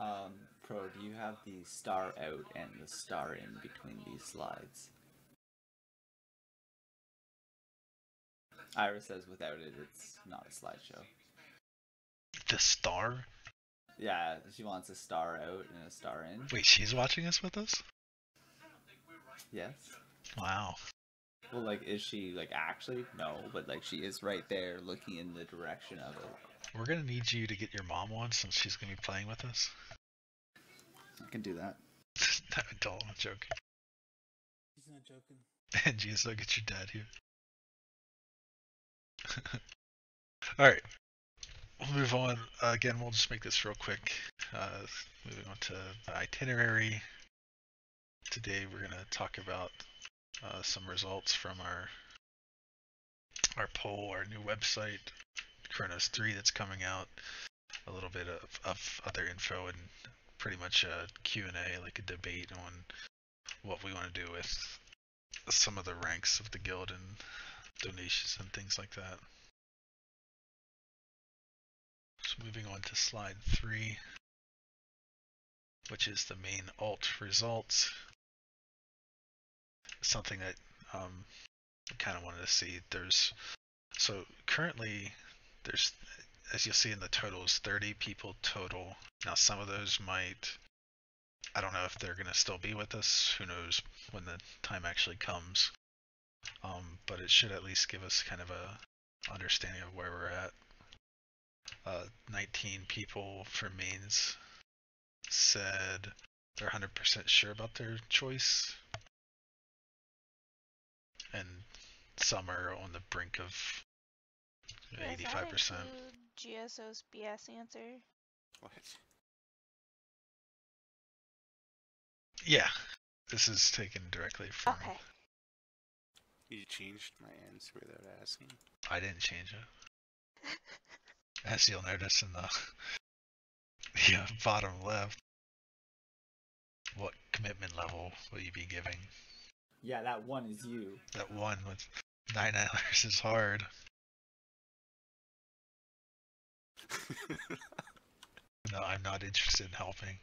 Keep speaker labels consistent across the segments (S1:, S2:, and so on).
S1: Um, Pro, do you have the star out and the star in between these slides? Ira says without it, it's not a slideshow.
S2: The star?
S1: Yeah, she wants a star out and a star in.
S2: Wait, she's watching us with us?
S1: Yes.
S2: Wow.
S1: Well, like, is she like actually? No, but like she is right there, looking in the direction of it.
S2: We're gonna need you to get your mom on since she's gonna be playing with us.
S1: I can do that.
S2: Don't, I'm joking.
S3: He's not joking.
S2: And GSO, get your dad here. Alright. We'll move on. Uh, again, we'll just make this real quick. Uh, moving on to the itinerary. Today we're going to talk about uh, some results from our our poll, our new website, Kronos 3 that's coming out. A little bit of, of other info and pretty much a Q&A, like a debate on what we want to do with some of the ranks of the guild and donations and things like that. So moving on to slide three, which is the main alt results. Something that um, I kind of wanted to see. There's so currently there's as you'll see in the totals, 30 people total. Now some of those might I don't know if they're going to still be with us. Who knows when the time actually comes. Um, but it should at least give us kind of a understanding of where we're at. Uh, 19 people for mains said they're 100% sure about their choice. And some are on the brink of
S4: Does that
S2: 85%.
S4: GSO's BS answer?
S5: What?
S2: Yeah, this is taken directly from.
S4: Okay.
S5: You changed my answer without asking.
S2: I didn't change it. As you'll notice in the, the uh, bottom left, what commitment level will you be giving?
S1: Yeah, that one is you.
S2: That one with nine hours is hard. No, I'm not interested in helping.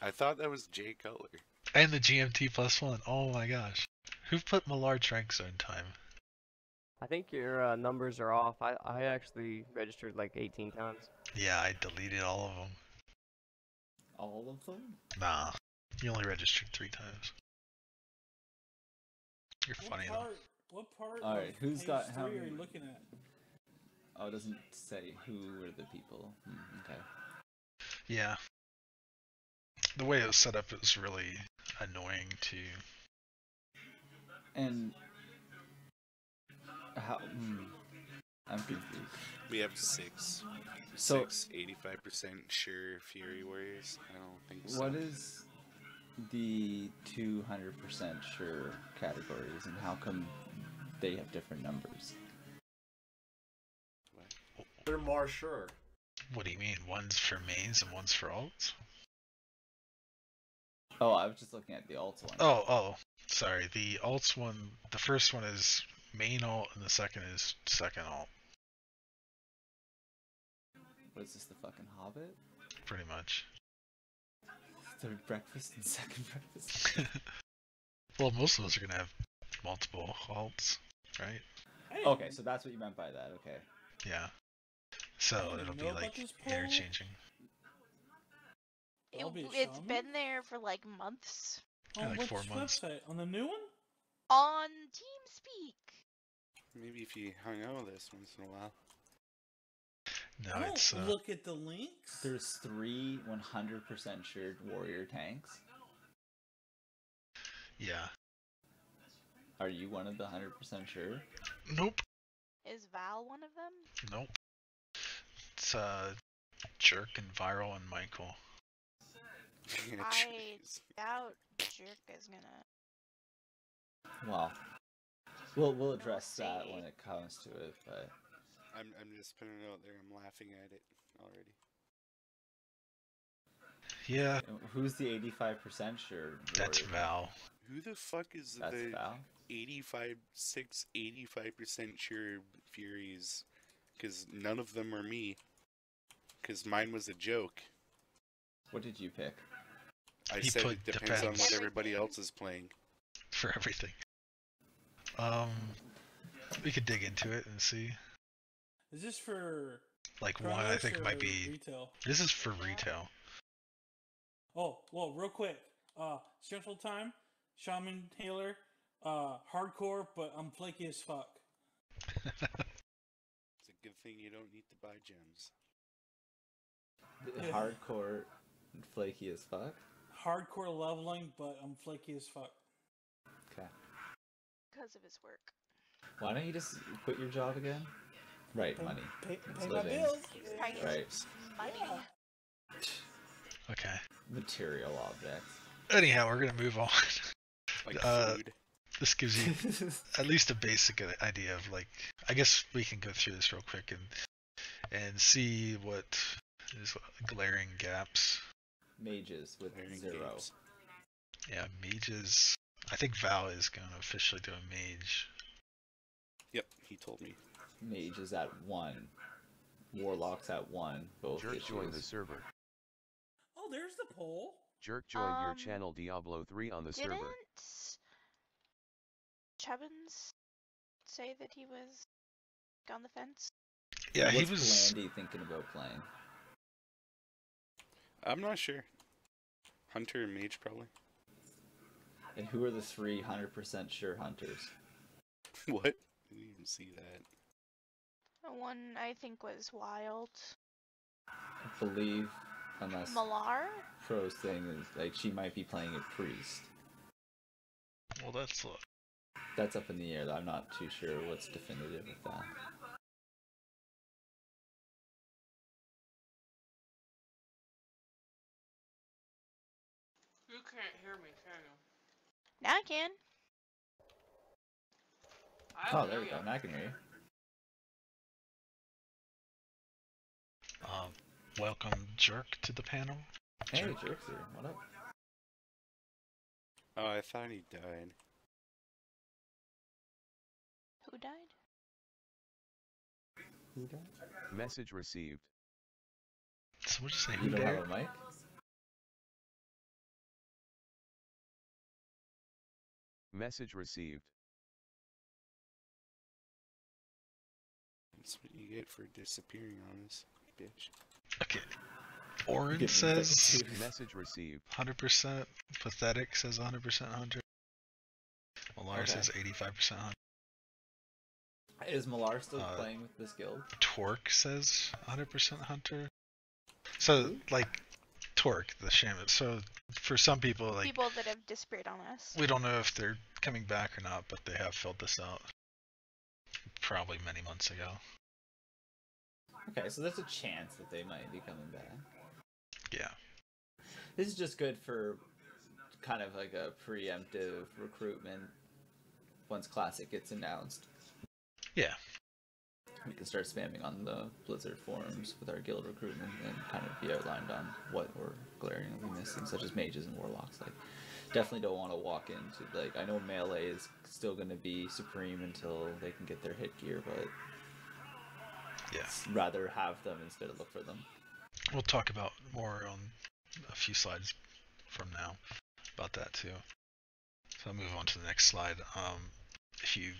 S5: I thought that was Jay Cutler.
S2: And the GMT plus one. Oh my gosh. Who put Malar Trank Zone time?
S6: I think your uh, numbers are off. I, I actually registered like 18 times.
S2: Yeah, I deleted all of them.
S1: All of them?
S2: Nah, you only registered three times. You're
S3: What
S2: funny though.
S3: What part?
S1: All right,
S3: of
S1: who's
S3: page
S1: got how
S3: three are
S1: many-
S3: you looking at?
S1: Oh, it doesn't say who were the people. Hmm, okay.
S2: Yeah. The way it's set up is really annoying to
S1: And how? Hmm, I'm confused.
S5: We have six.
S1: So-
S5: six 85% sure Fury Warriors. I don't think so.
S1: What is the 200% sure categories, and how come they have different numbers?
S7: They're more sure.
S2: what do you mean? One's for mains and one's for alts?
S1: Oh, I was just looking at the alt one.
S2: Oh, oh, sorry. The alts one, the first one is main alt, and the second is second alt,
S1: What is this, the fucking Hobbit?
S2: pretty much.
S1: Third breakfast and second breakfast.
S2: well, most of us are gonna have multiple alts, right?
S1: Okay, so that's what you meant by that. Okay.
S2: Yeah. So it'll be like
S3: this poll.
S2: interchanging.
S4: It,
S3: That'll be
S4: it's
S3: shaman?
S4: been there for like months
S2: Yeah,
S3: on
S2: like
S3: which
S2: four months.
S3: website? On the new one?
S4: on TeamSpeak.
S5: Maybe if you hung out with us once in a while.
S2: No,
S3: I don't
S2: it's uh,
S3: look at the links.
S1: There's three 100% sure warrior tanks.
S2: yeah.
S1: Are you one of the 100% sure?
S2: Nope.
S4: Is Val one of them?
S2: Nope. It's uh, Jerk and Viral and Michael.
S4: I doubt Jerk is gonna.
S1: Well, we'll we'll address that when it comes to it. But
S5: I'm, I'm just putting it out there. I'm laughing at it already.
S2: Yeah,
S1: who's the 85% sure?
S2: that's
S1: warrior?
S2: Val.
S5: Who the fuck is
S1: That's
S5: the
S1: Val.
S5: 85, 6, 85% sure Furies? Because none of them are me. Because mine was a joke.
S1: What did you pick?
S5: I
S2: He
S5: said it depends on what everybody else is playing.
S2: for everything. Um, we could dig into it and see.
S3: Is this for
S2: Like one, I think
S3: or
S2: might be.
S3: retail?
S2: This is for retail.
S3: Oh, well, real quick. Uh, Central Time, Shaman Taylor, uh, hardcore, but I'm flaky as fuck.
S5: It's a good thing you don't need to buy gems.
S3: Yeah.
S1: Hardcore, flaky as fuck.
S3: Hardcore leveling, but I'm flaky as fuck.
S1: Okay.
S4: Because of his work.
S1: Why don't you just quit your job again? Right,
S3: Pay,
S1: money.
S3: pay, pay my
S1: living.
S3: bills.
S4: Right.
S1: Right.
S4: Money.
S2: Okay.
S1: Material objects.
S2: Anyhow, we're gonna move on.
S5: Like
S2: Uh,
S5: food.
S2: this gives you at least a basic idea of like. I guess we can go through this real quick and and see what is glaring gaps.
S1: Mages with
S5: Wearing
S1: zero.
S5: games.
S2: Yeah, mages. I think Val is gonna officially do a mage.
S5: Yep, he told me.
S1: Mages at one. Warlocks at one. Both
S8: Jerk joined the server.
S3: Oh, there's the poll.
S8: Jerk joined your
S4: Um,
S8: channel Diablo 3 on the server.
S4: Didn't Chubbins say that he was on the fence?
S2: Yeah, he
S1: What's
S2: was.
S1: Blandy thinking about playing?
S5: I'm not sure. Hunter and Mage probably.
S1: And who are the three hundred percent sure hunters?
S5: what? I didn't even see that.
S4: The One I think was Wild.
S1: I believe, unless
S4: Malar?
S1: Pro's thing is like she might be playing a priest.
S2: Well, that's.
S1: That's up in the air. though. I'm not too sure what's definitive with that.
S4: Now I can.
S9: I
S1: Oh, there we go.
S9: ya.
S1: Now I can hear you.
S2: Um, welcome, Jerk, to the panel.
S1: Hey,
S2: Jerk.
S1: Jerks here. What up?
S5: Oh, I thought he died.
S4: Who died?
S1: Who died?
S8: Message received.
S2: So what'd you say?
S1: You don't have a mic?
S8: Message received.
S5: That's what you get for disappearing on us, bitch.
S2: Okay. Orin says.
S8: Message received.
S2: 100%. Pathetic says 100% hunter. Malar
S1: Okay.
S2: says 85% hunter.
S1: Is Malar still
S2: Uh,
S1: playing with this guild?
S2: Torque says 100% hunter. So, like, Torque, the shaman. So, for some people, like,
S4: People that have disappeared on us.
S2: we don't know if they're coming back or not, but they have filled this out. Probably many months ago.
S1: Okay, so there's a chance that they might be coming back.
S2: Yeah.
S1: This is just good for kind of like a preemptive recruitment once Classic gets announced.
S2: Yeah.
S1: We can start spamming on the Blizzard forums with our guild recruitment and kind of be outlined on what we're glaringly missing, such as mages and warlocks. Like, definitely don't want to walk into like I know melee is still going to be supreme until they can get their hit gear, but
S2: Yeah.
S1: rather have them instead of look for them.
S2: We'll talk about more on a few slides from now about that too. So I'll move on to the next slide. Um, if you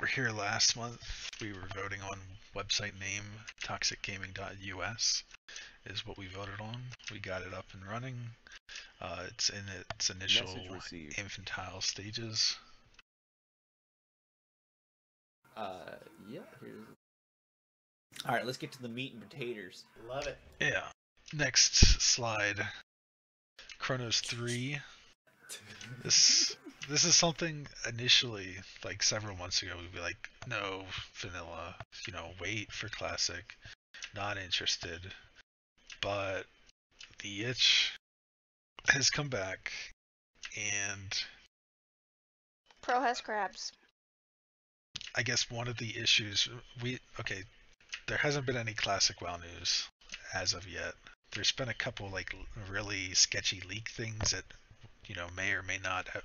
S2: were here last month, we were voting on website name toxicgaming.us is what we voted on. We got it up and running. Uh, it's in its initial infantile stages.
S1: Uh, yeah. Here's. All right, let's get to the meat and potatoes.
S7: Love it.
S2: Yeah. Next slide. Kronos 3. This this is something initially like several months ago we'd be like no vanilla you know wait for classic not interested but the itch has come back and
S4: Pro has crabs.
S2: I guess one of the issues we okay, there hasn't been any classic WoW news as of yet. There's been a couple like really sketchy leak things that you know may or may not have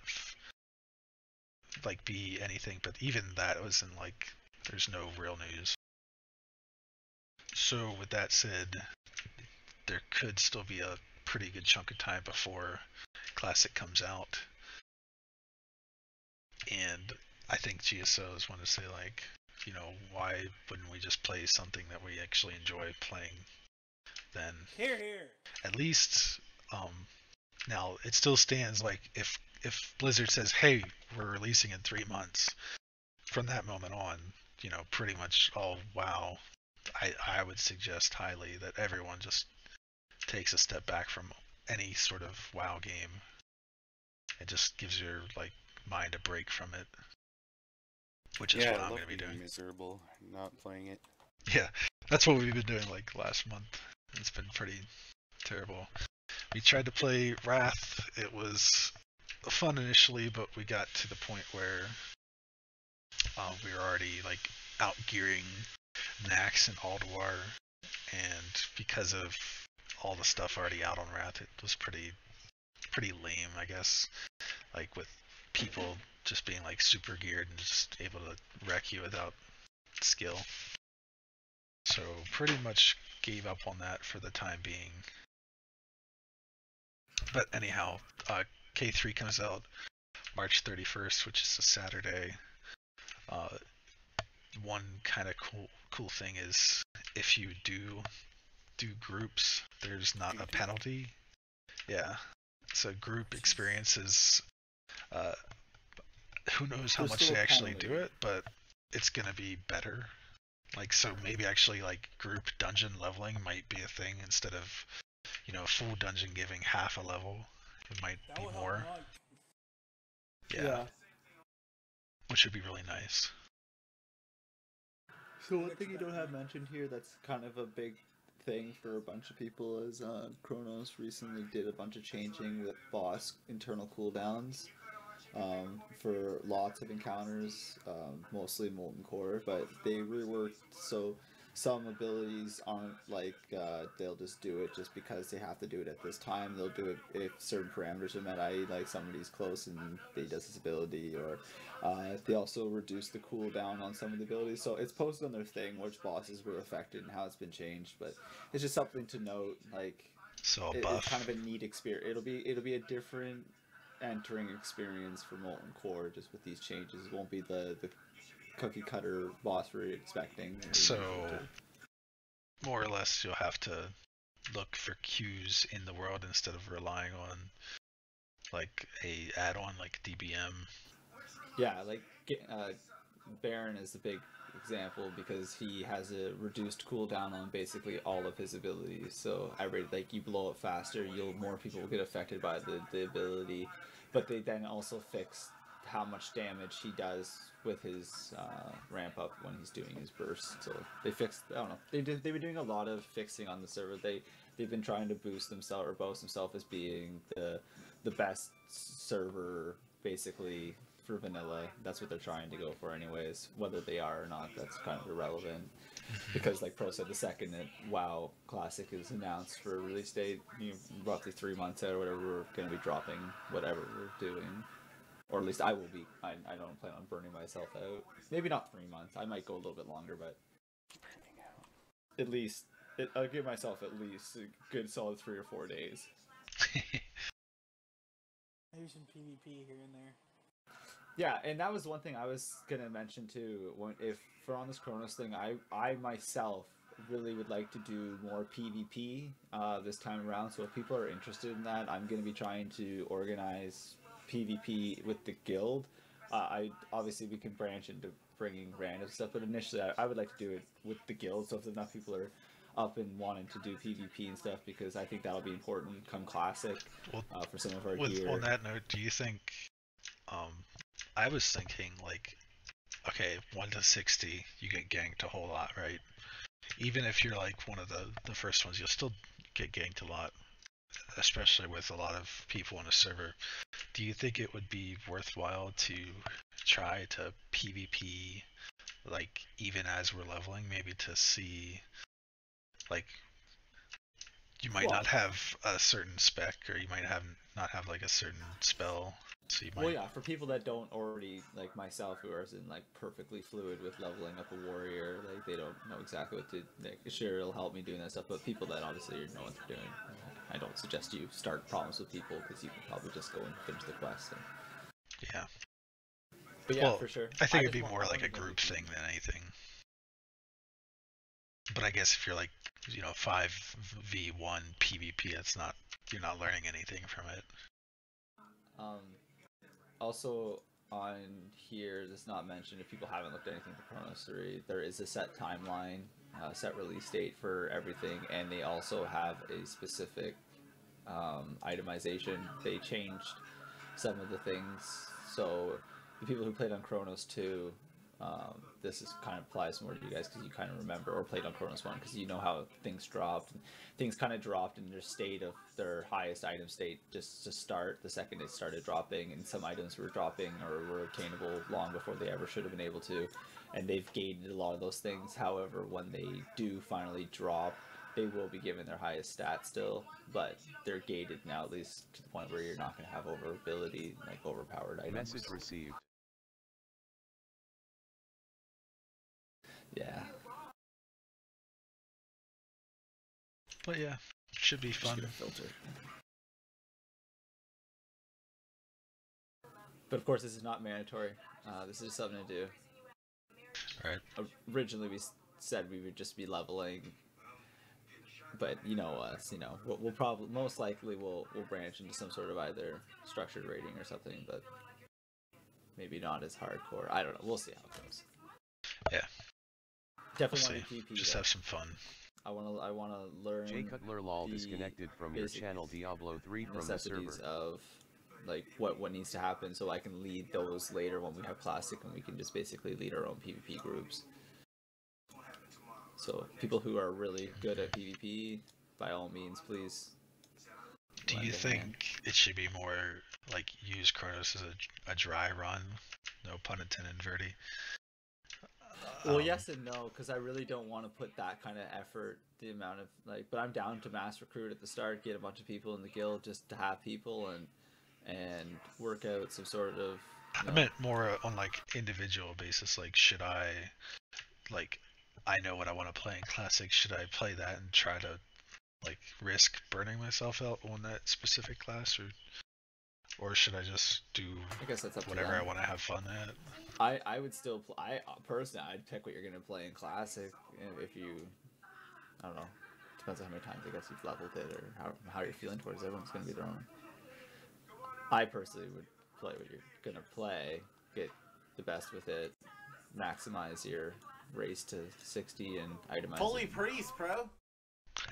S2: like be anything, but even that wasn't like there's no real news. So with that said, there could still be a pretty good chunk of time before Classic comes out. And I think GSOs want to say like, you know, why wouldn't we just play something that we actually enjoy playing? Then
S3: Here, here.
S2: at least um, now it still stands like if if Blizzard says, "Hey, we're releasing in three months," from that moment on, you know, pretty much all WoW, I I would suggest highly that everyone just takes a step back from any sort of WoW game. It just gives your like mind a break from it, which is
S5: yeah,
S2: what I'm going to be doing.
S5: miserable, not playing it.
S2: Yeah, that's what we've been doing like last month. It's been pretty terrible. We tried to play Wrath. It was fun initially, but we got to the point where uh, we were already like out gearing Naxx and Ulduar, and because of all the stuff already out on Wrath, it was pretty pretty lame, I guess. Like with people just being like super geared and just able to wreck you without skill. So pretty much gave up on that for the time being. But anyhow, uh, K3 comes out March 31st, which is a Saturday. Uh, one kind of cool cool thing is if you do do groups, there's not a penalty. Yeah. So group experiences. Uh, who knows how
S1: There's
S2: much they actually do it, but it's gonna be better. Like so, maybe actually like group dungeon leveling might be a thing instead of, you know, full dungeon giving half a level. It might
S3: That
S2: be more.
S3: me out.
S2: Yeah, which would be really nice.
S1: So one thing you don't have mentioned here that's kind of a big thing for a bunch of people is uh, Kronos recently did a bunch of changing with boss internal cooldowns um, for lots of encounters, um, mostly Molten Core, but they reworked so some abilities aren't like uh, they'll just do it just because they have to do it at this time. They'll do it if certain parameters are met, i.e., like somebody's close and they does this ability, or uh, they also reduce the cooldown on some of the abilities. So it's posted on their thing which bosses were affected and how it's been changed. But it's just something to note. Like
S2: So
S1: it-
S2: buff.
S1: it's kind of a neat experience. It'll be it'll be a different entering experience for Molten Core just with these changes. It won't be the the cookie cutter boss we're expecting.
S2: So more or less, you'll have to look for cues in the world instead of relying on like a add-on like DBM.
S1: Yeah, like uh, Baron is a big example because he has a reduced cooldown on basically all of his abilities. So I rate like you blow it faster, you'll more people will get affected by the, the ability. But they then also fix how much damage he does with his uh, ramp up when he's doing his burst. So they fixed. I don't know. They did. They've been doing a lot of fixing on the server. They they've been trying to boost themselves or boast themselves as being the the best server basically for vanilla. That's what they're trying to go for, anyways. Whether they are or not, that's kind of irrelevant. Because, like Pro said, the second that WoW Classic is announced for release date, you know, roughly three months out or whatever, we're going to be dropping whatever we're doing. Or at least I will be. I, I don't plan on burning myself out. Maybe not three months. I might go a little bit longer, but at least it, I'll give myself at least a good solid three or four days.
S3: Maybe some PvP here and there.
S1: Yeah, and that was one thing I was gonna mention too. When if for on this Kronos thing, I I myself really would like to do more PvP uh, this time around. So if people are interested in that, I'm gonna be trying to organize PvP with the guild. Uh, I obviously we can branch into bringing random stuff, but initially I, I would like to do it with the guild. So if enough people are up and wanting to do PvP and stuff, because I think that'll be important come classic
S2: Well,
S1: uh, for some of our
S2: With
S1: gear.
S2: on that note, do you think? Um, I was thinking like, okay, one to sixty, you get ganked a whole lot, right? Even if you're like one of the the first ones, you'll still get ganked a lot, especially with a lot of people on a server. Do you think it would be worthwhile to try to PvP, like even as we're leveling, maybe to see, like, you might
S1: Well-
S2: not have a certain spec, or you might have not have like a certain spell, so you might.
S1: Well, yeah, for people that don't already like myself, who are in like perfectly fluid with leveling up a warrior, like they don't know exactly what to. Like, sure, it'll help me doing that stuff, but people that obviously know what they're doing. I don't suggest you start problems with people because you can probably just go and finish the quest. And,
S2: Yeah.
S1: but yeah,
S2: Well,
S1: for sure.
S2: I think it'd be more like a group
S1: if
S2: thing than anything. But I guess if you're like, you know, five v one PvP, that's not you're not learning anything from it.
S1: Um, also on here, that's not mentioned. If people haven't looked at anything for Kronos 3, there is a set timeline, uh, set release date for everything, and they also have a specific um, itemization. They changed some of the things, so the people who played on Kronos 2. Um, this is kind of applies more to you guys because you kind of remember or played on Kronos 1 because you know how things dropped things kind of dropped in their state of their highest item state just to start the second it started dropping and some items were dropping or were obtainable long before they ever should have been able to. And they've gated a lot of those things. However when they do finally drop they will be given their highest stat still but they're gated now at least to the point where you're not going to have overability like overpowered items.
S8: Message received.
S1: Yeah.
S2: But yeah, should be
S1: just
S2: fun.
S1: get a filter but of course this is not mandatory. Uh, this is something to do.
S2: Right.
S1: originally we said we would just be leveling. But you know us you know we'll, we'll probably most likely we'll we'll branch into some sort of either structured rating or something but maybe not as hardcore. I don't know. We'll see how it goes.
S2: Yeah.
S1: Definitely
S2: We'll
S1: want to
S2: Just
S1: though.
S2: have some fun.
S1: i want to i want to learn
S8: J Cutler lol
S1: the
S8: disconnected from your channel Diablo 3 from the server.
S1: of like what what needs to happen so I can lead those later when we have classic and we can just basically lead our own PvP groups. So people who are really good at PvP, by all means, please.
S2: Do you think
S1: hand.
S2: it should be more like use Kronos as a, a dry run? No pun intended, Verdi.
S1: Well,
S2: Um,
S1: yes and no, because I really don't want to put that kind of effort, the amount of like. But I'm down to mass recruit at the start, get a bunch of people in the guild, just to have people and and work out some sort of. you
S2: I
S1: know-
S2: meant more on like individual basis. Like, should I, like, I know what I want to play in classic. Should I play that and try to, like, risk burning myself out on that specific class, or, or should I just do
S1: I guess that's up
S2: whatever
S1: them.
S2: I want to have fun at?
S1: I I would still pl- I uh, personally I'd pick what you're gonna play in classic if you I don't know depends on how many times I guess you've leveled it or how how you're feeling towards it. everyone's gonna be their own. I personally would play what you're gonna play, get the best with it, maximize your race to 60 and itemize.
S7: Holy
S1: it.
S7: priest, bro.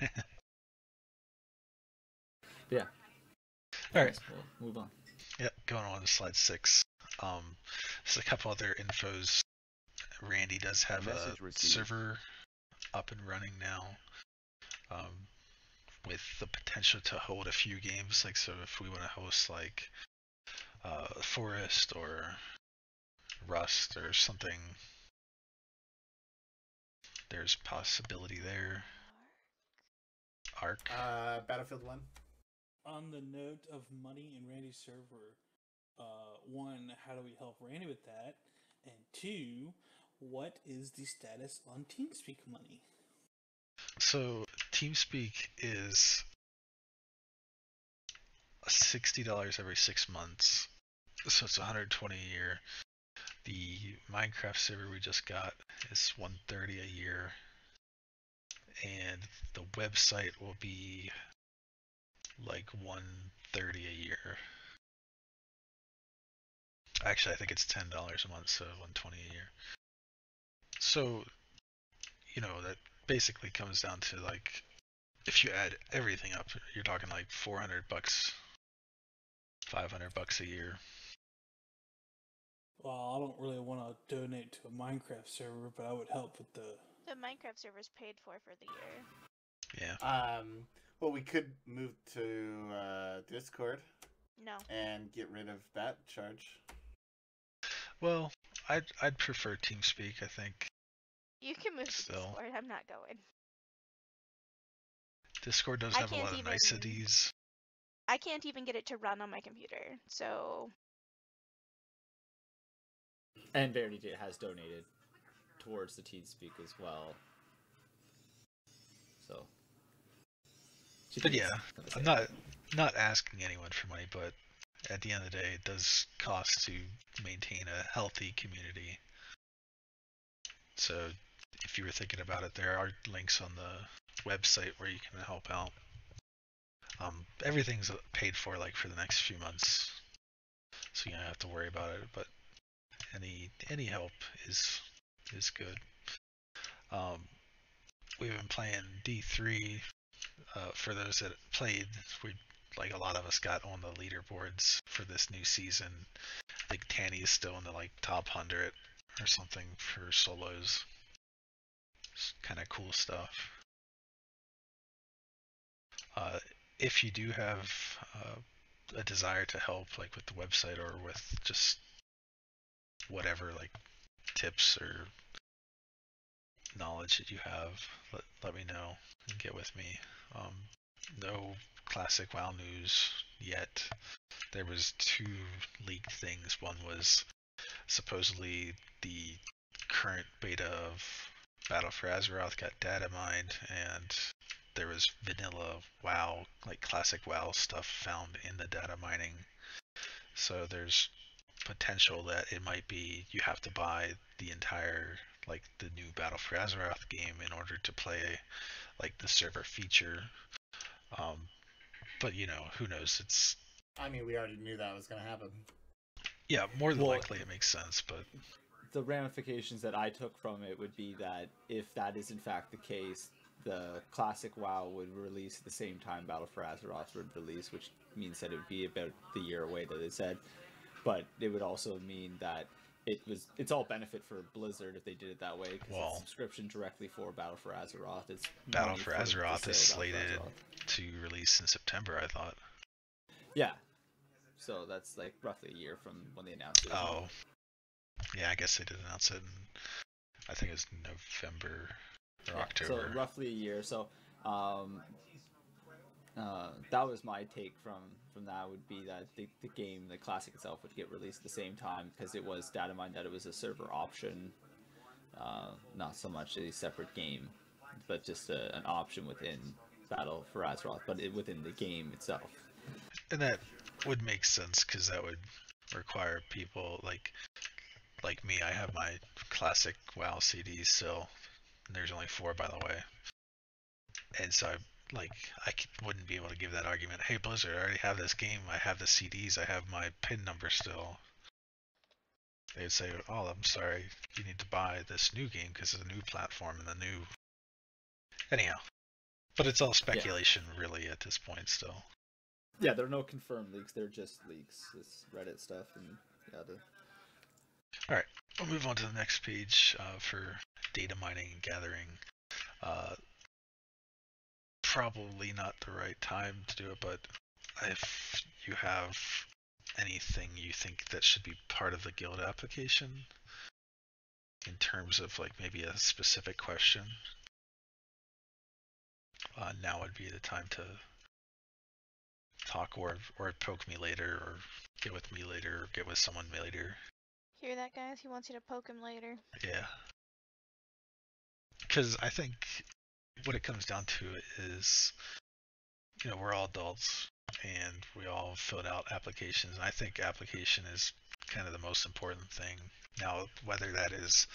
S1: yeah.
S2: All right.
S1: Anyways, We'll move on.
S2: Yep, going on to slide six. Um, there's a couple other infos. Randy does have a
S8: received.
S2: server up and running now, um, with the potential to hold a few games. Like, so if we want to host like uh, Forest or Rust or something, there's possibility there. Arc.
S7: Uh, Battlefield 1.
S3: On the note of money in Randy's server, uh, one, how do we help Randy with that? And two, what is the status on TeamSpeak money?
S2: So TeamSpeak is sixty dollars every six months, so it's one hundred twenty a year. The Minecraft server we just got is one thirty a year, and the website will be like one thirty a year. Actually, I think it's ten dollars a month, so one twenty a year. So, you know that basically comes down to like if you add everything up you're talking like 400 bucks 500 bucks a year
S3: Well, I don't really want to donate to a Minecraft server, but I would help with the.
S4: The Minecraft server's paid for for the year.
S2: yeah
S7: Um, well, we could move to uh, Discord
S4: No.
S7: and get rid of that charge.
S2: well i'd i'd prefer teamspeak i think
S4: You can move to
S2: Still.
S4: Discord. I'm not going.
S2: discord does
S4: I
S2: have a
S4: can't
S2: lot of niceties
S4: I can't even get it to run on my computer. So
S1: And Verity has donated towards the TeamSpeak as well. So She
S2: But yeah, I'm not not asking anyone for money, but at the end of the day, it does cost to maintain a healthy community. So, if you were thinking about it, there are links on the website where you can help out. Um, everything's paid for like for the next few months, so you don't have to worry about it. But any any help is is good. Um, we've been playing D3 uh, for those that played, we like a lot of us got on the leaderboards for this new season. I think Tanny is still in the like top hundred or something for solos. Kind of cool stuff. Uh, if you do have uh, a desire to help, like with the website or with just whatever, like tips or knowledge that you have, let, let me know and get with me. Um, no classic WoW news yet. There was two leaked things. One was supposedly the current beta of Battle for Azeroth got data mined, and there was vanilla WoW, like classic WoW stuff found in the data mining. So there's potential that it might be you have to buy the entire like the new Battle for Azeroth game in order to play like the server feature. Um, but you know, who knows? It's
S7: I mean, we already knew that was going to happen.
S2: yeah, more than
S1: Well-
S2: likely it makes sense, but
S1: the ramifications that I took from it would be that if that is in fact the case, the classic WoW would release at the same time Battle for Azeroth would release, which means that it would be about the year away that they said. But it would also mean that it was it's all benefit for Blizzard if they did it that way because
S2: Well-
S1: it's subscription directly for Battle for Azeroth. It's
S2: Battle for Azeroth is
S1: sale of Battle for
S2: slated
S1: Azeroth.
S2: to release in September, I thought.
S1: Yeah. So that's like roughly a year from when they announced it.
S2: Oh, yeah, I guess they did announce it. In, I think it's November or
S1: Yeah,
S2: October.
S1: So roughly a year. So um, uh, that was my take from from that would be that the, the game, the classic itself, would get released at the same time because it was data mined that it was a server option, uh, not so much a separate game, but just a, an option within Battle for Azeroth, but it, within the game itself.
S2: and that would make sense because that would require people like like me. I have my classic WoW CDs. And there's only four, by the way. And so, I, like, I wouldn't be able to give that argument. Hey, Blizzard, I already have this game. I have the CDs. I have my PIN number still. They'd say, "Oh, I'm sorry. You need to buy this new game because it's a new platform and the new." Anyhow, but it's all speculation, really, at this point. Still.
S1: Yeah, there are no confirmed leaks. They're just leaks. It's Reddit stuff and yeah, the
S2: We'll move on to the next page uh, for data mining and gathering. Uh, probably not the right time to do it, but if you have anything you think that should be part of the guild application in terms of like maybe a specific question, uh, now would be the time to talk or or poke me later or get with me later or get with someone later.
S4: Hear that, guys? He wants you to poke him later.
S2: Yeah. Because I think what it comes down to is, you know, we're all adults and we all filled out applications. And I think application is kind of the most important thing. Now, whether that is,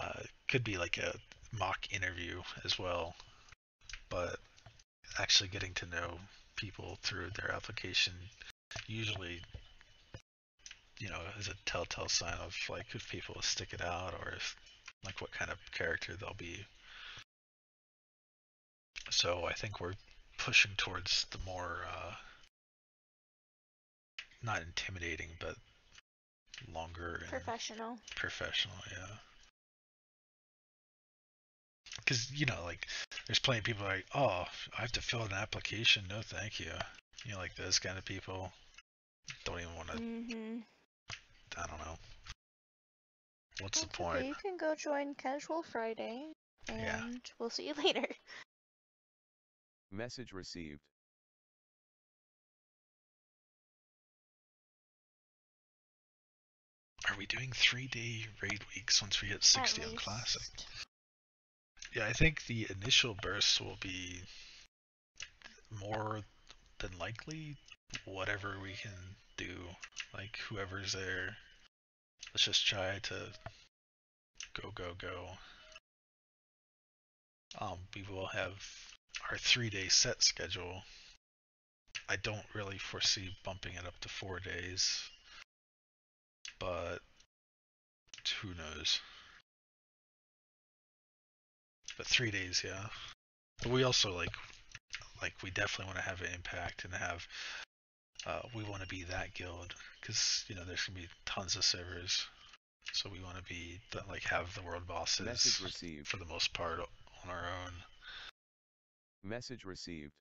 S2: uh, could be like a mock interview as well, but actually getting to know people through their application usually you know, is a telltale sign of like if people stick it out or if like what kind of character they'll be. So I think we're pushing towards the more uh not intimidating but longer and
S4: Professional.
S2: professional, yeah. Because you know, like, there's plenty of people like, oh, I have to fill out an application. No, thank you. You know, like those kind of people don't even want to.
S4: Mm-hmm.
S2: I don't know. What's the point?
S4: You can go join Casual Friday, and
S2: Yeah.
S4: we'll see you later.
S8: Message received.
S2: Are we doing three day raid weeks once we hit 60 on Classic? Yeah, I think the initial burst will be more than likely, whatever we can do, like whoever's there, let's just try to go, go, go. Um, we will have our three day set schedule. I don't really foresee bumping it up to four days, but who knows? But three days, yeah. But we also like, like we definitely want to have an impact and have. Uh, we want to be that guild because you know there's gonna be tons of servers, so we want to be the, like have the world bosses for the most part on our own.
S8: Message received.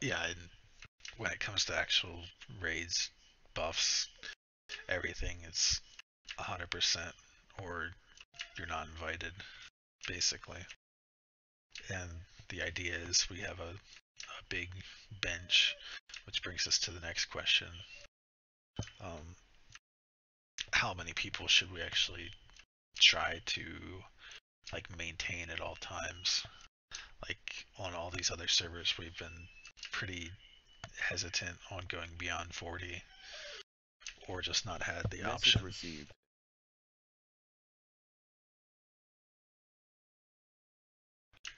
S2: Yeah, and when it comes to actual raids, buffs, everything, it's hundred percent, or you're not invited, basically. And the idea is we have a, a big bench, which brings us to the next question. Um, how many people should we actually try to like maintain at all times? Like on all these other servers, we've been pretty hesitant on going beyond 40 or just not had the
S8: Message
S2: option.
S8: received.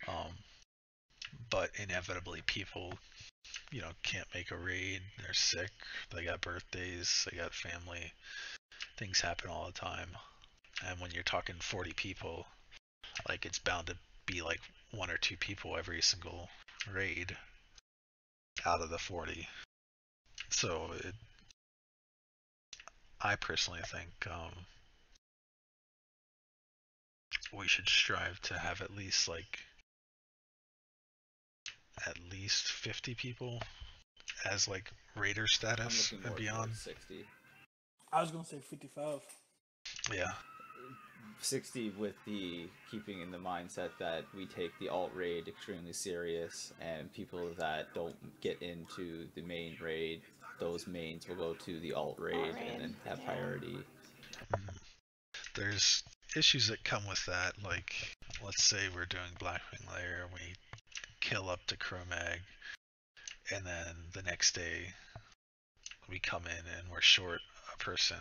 S2: Um, but inevitably, people, you know, can't make a raid. They're sick. They got birthdays. They got family. Things happen all the time. And when you're talking 40 people, like it's bound to be like one or two people every single raid out of the 40. So it, I personally think um, we should strive to have at least like at least 50 people as like raider
S1: I'm
S2: status
S1: looking
S2: and
S1: more
S2: beyond.
S1: 60.
S3: I was gonna say 55.
S2: Yeah.
S1: 60 with the keeping in the mindset that we take the alt raid extremely serious and people that don't get into the main raid those mains will go to the alt raid
S4: raid,
S1: and then have
S4: yeah.
S1: priority.
S2: There's issues that come with that, like let's say we're doing Blackwing Lair and we kill up to Chromag, and then the next day we come in and we're short a person,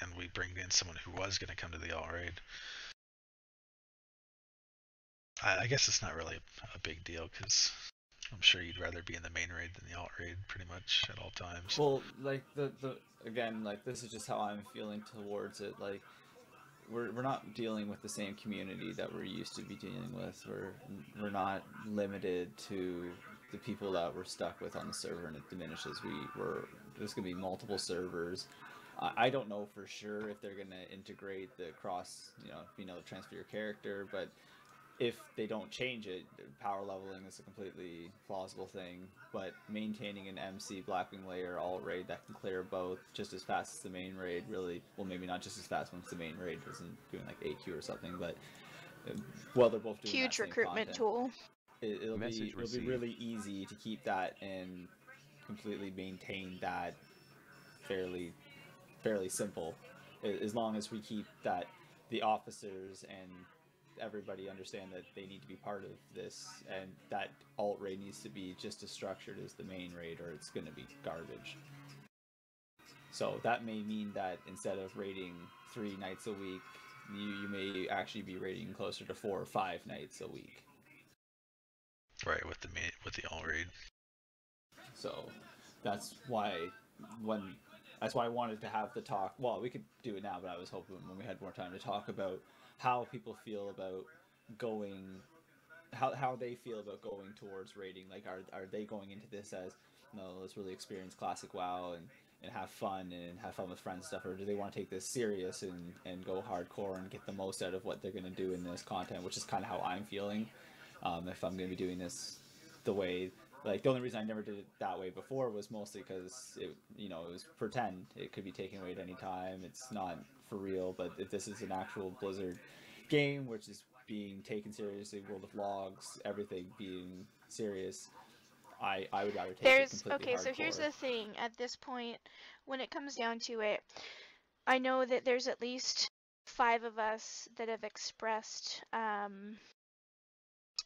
S2: and we bring in someone who was going to come to the alt raid. I, I guess it's not really a big deal because I'm sure you'd rather be in the main raid than the alt raid pretty much at all times.
S1: well like the the again like this is just how i'm feeling towards it like we're, we're not dealing with the same community that we're used to be dealing with we're we're not limited to the people that we're stuck with on the server and it diminishes we were there's going to be multiple servers I, I don't know for sure if they're going to integrate the cross you know you know transfer your character but if they don't change it, power leveling is a completely plausible thing. But maintaining an MC Blackwing Lair alt raid that can clear both just as fast as the main raid, really, well, maybe not just as fast once the main raid isn't doing like AQ or something, but uh, well, they're both doing that
S4: Huge
S1: same
S4: recruitment
S1: content.
S4: tool.
S1: It, it'll be
S8: Message
S1: it'll
S8: received.
S1: be really easy to keep that and completely maintain that fairly fairly simple, as long as we keep that the officers and everybody understand that they need to be part of this and that alt raid needs to be just as structured as the main raid or it's going to be garbage so that may mean that instead of raiding three nights a week you, you may actually be raiding closer to four or five nights a week
S2: right with the main, with the alt raid.
S1: So that's why when that's why I wanted to have the talk. Well, we could do it now, but I was hoping when we had more time to talk about how people feel about going, how how they feel about going towards rating. Like, are are they going into this as no, let's really experience classic WoW and and have fun and have fun with friends stuff, or do they want to take this serious and and go hardcore and get the most out of what they're going to do in this content, which is kind of how I'm feeling. Um, if I'm going to be doing this the way like the only reason I never did it that way before was mostly because it you know it was pretend it could be taken away at any time it's not for real but if this is an actual Blizzard game which is being taken seriously World of Logs everything being serious I I would rather take
S4: There's okay, so here's the thing. At this point, when it comes down to it, I know that there's at least five of us that have expressed um,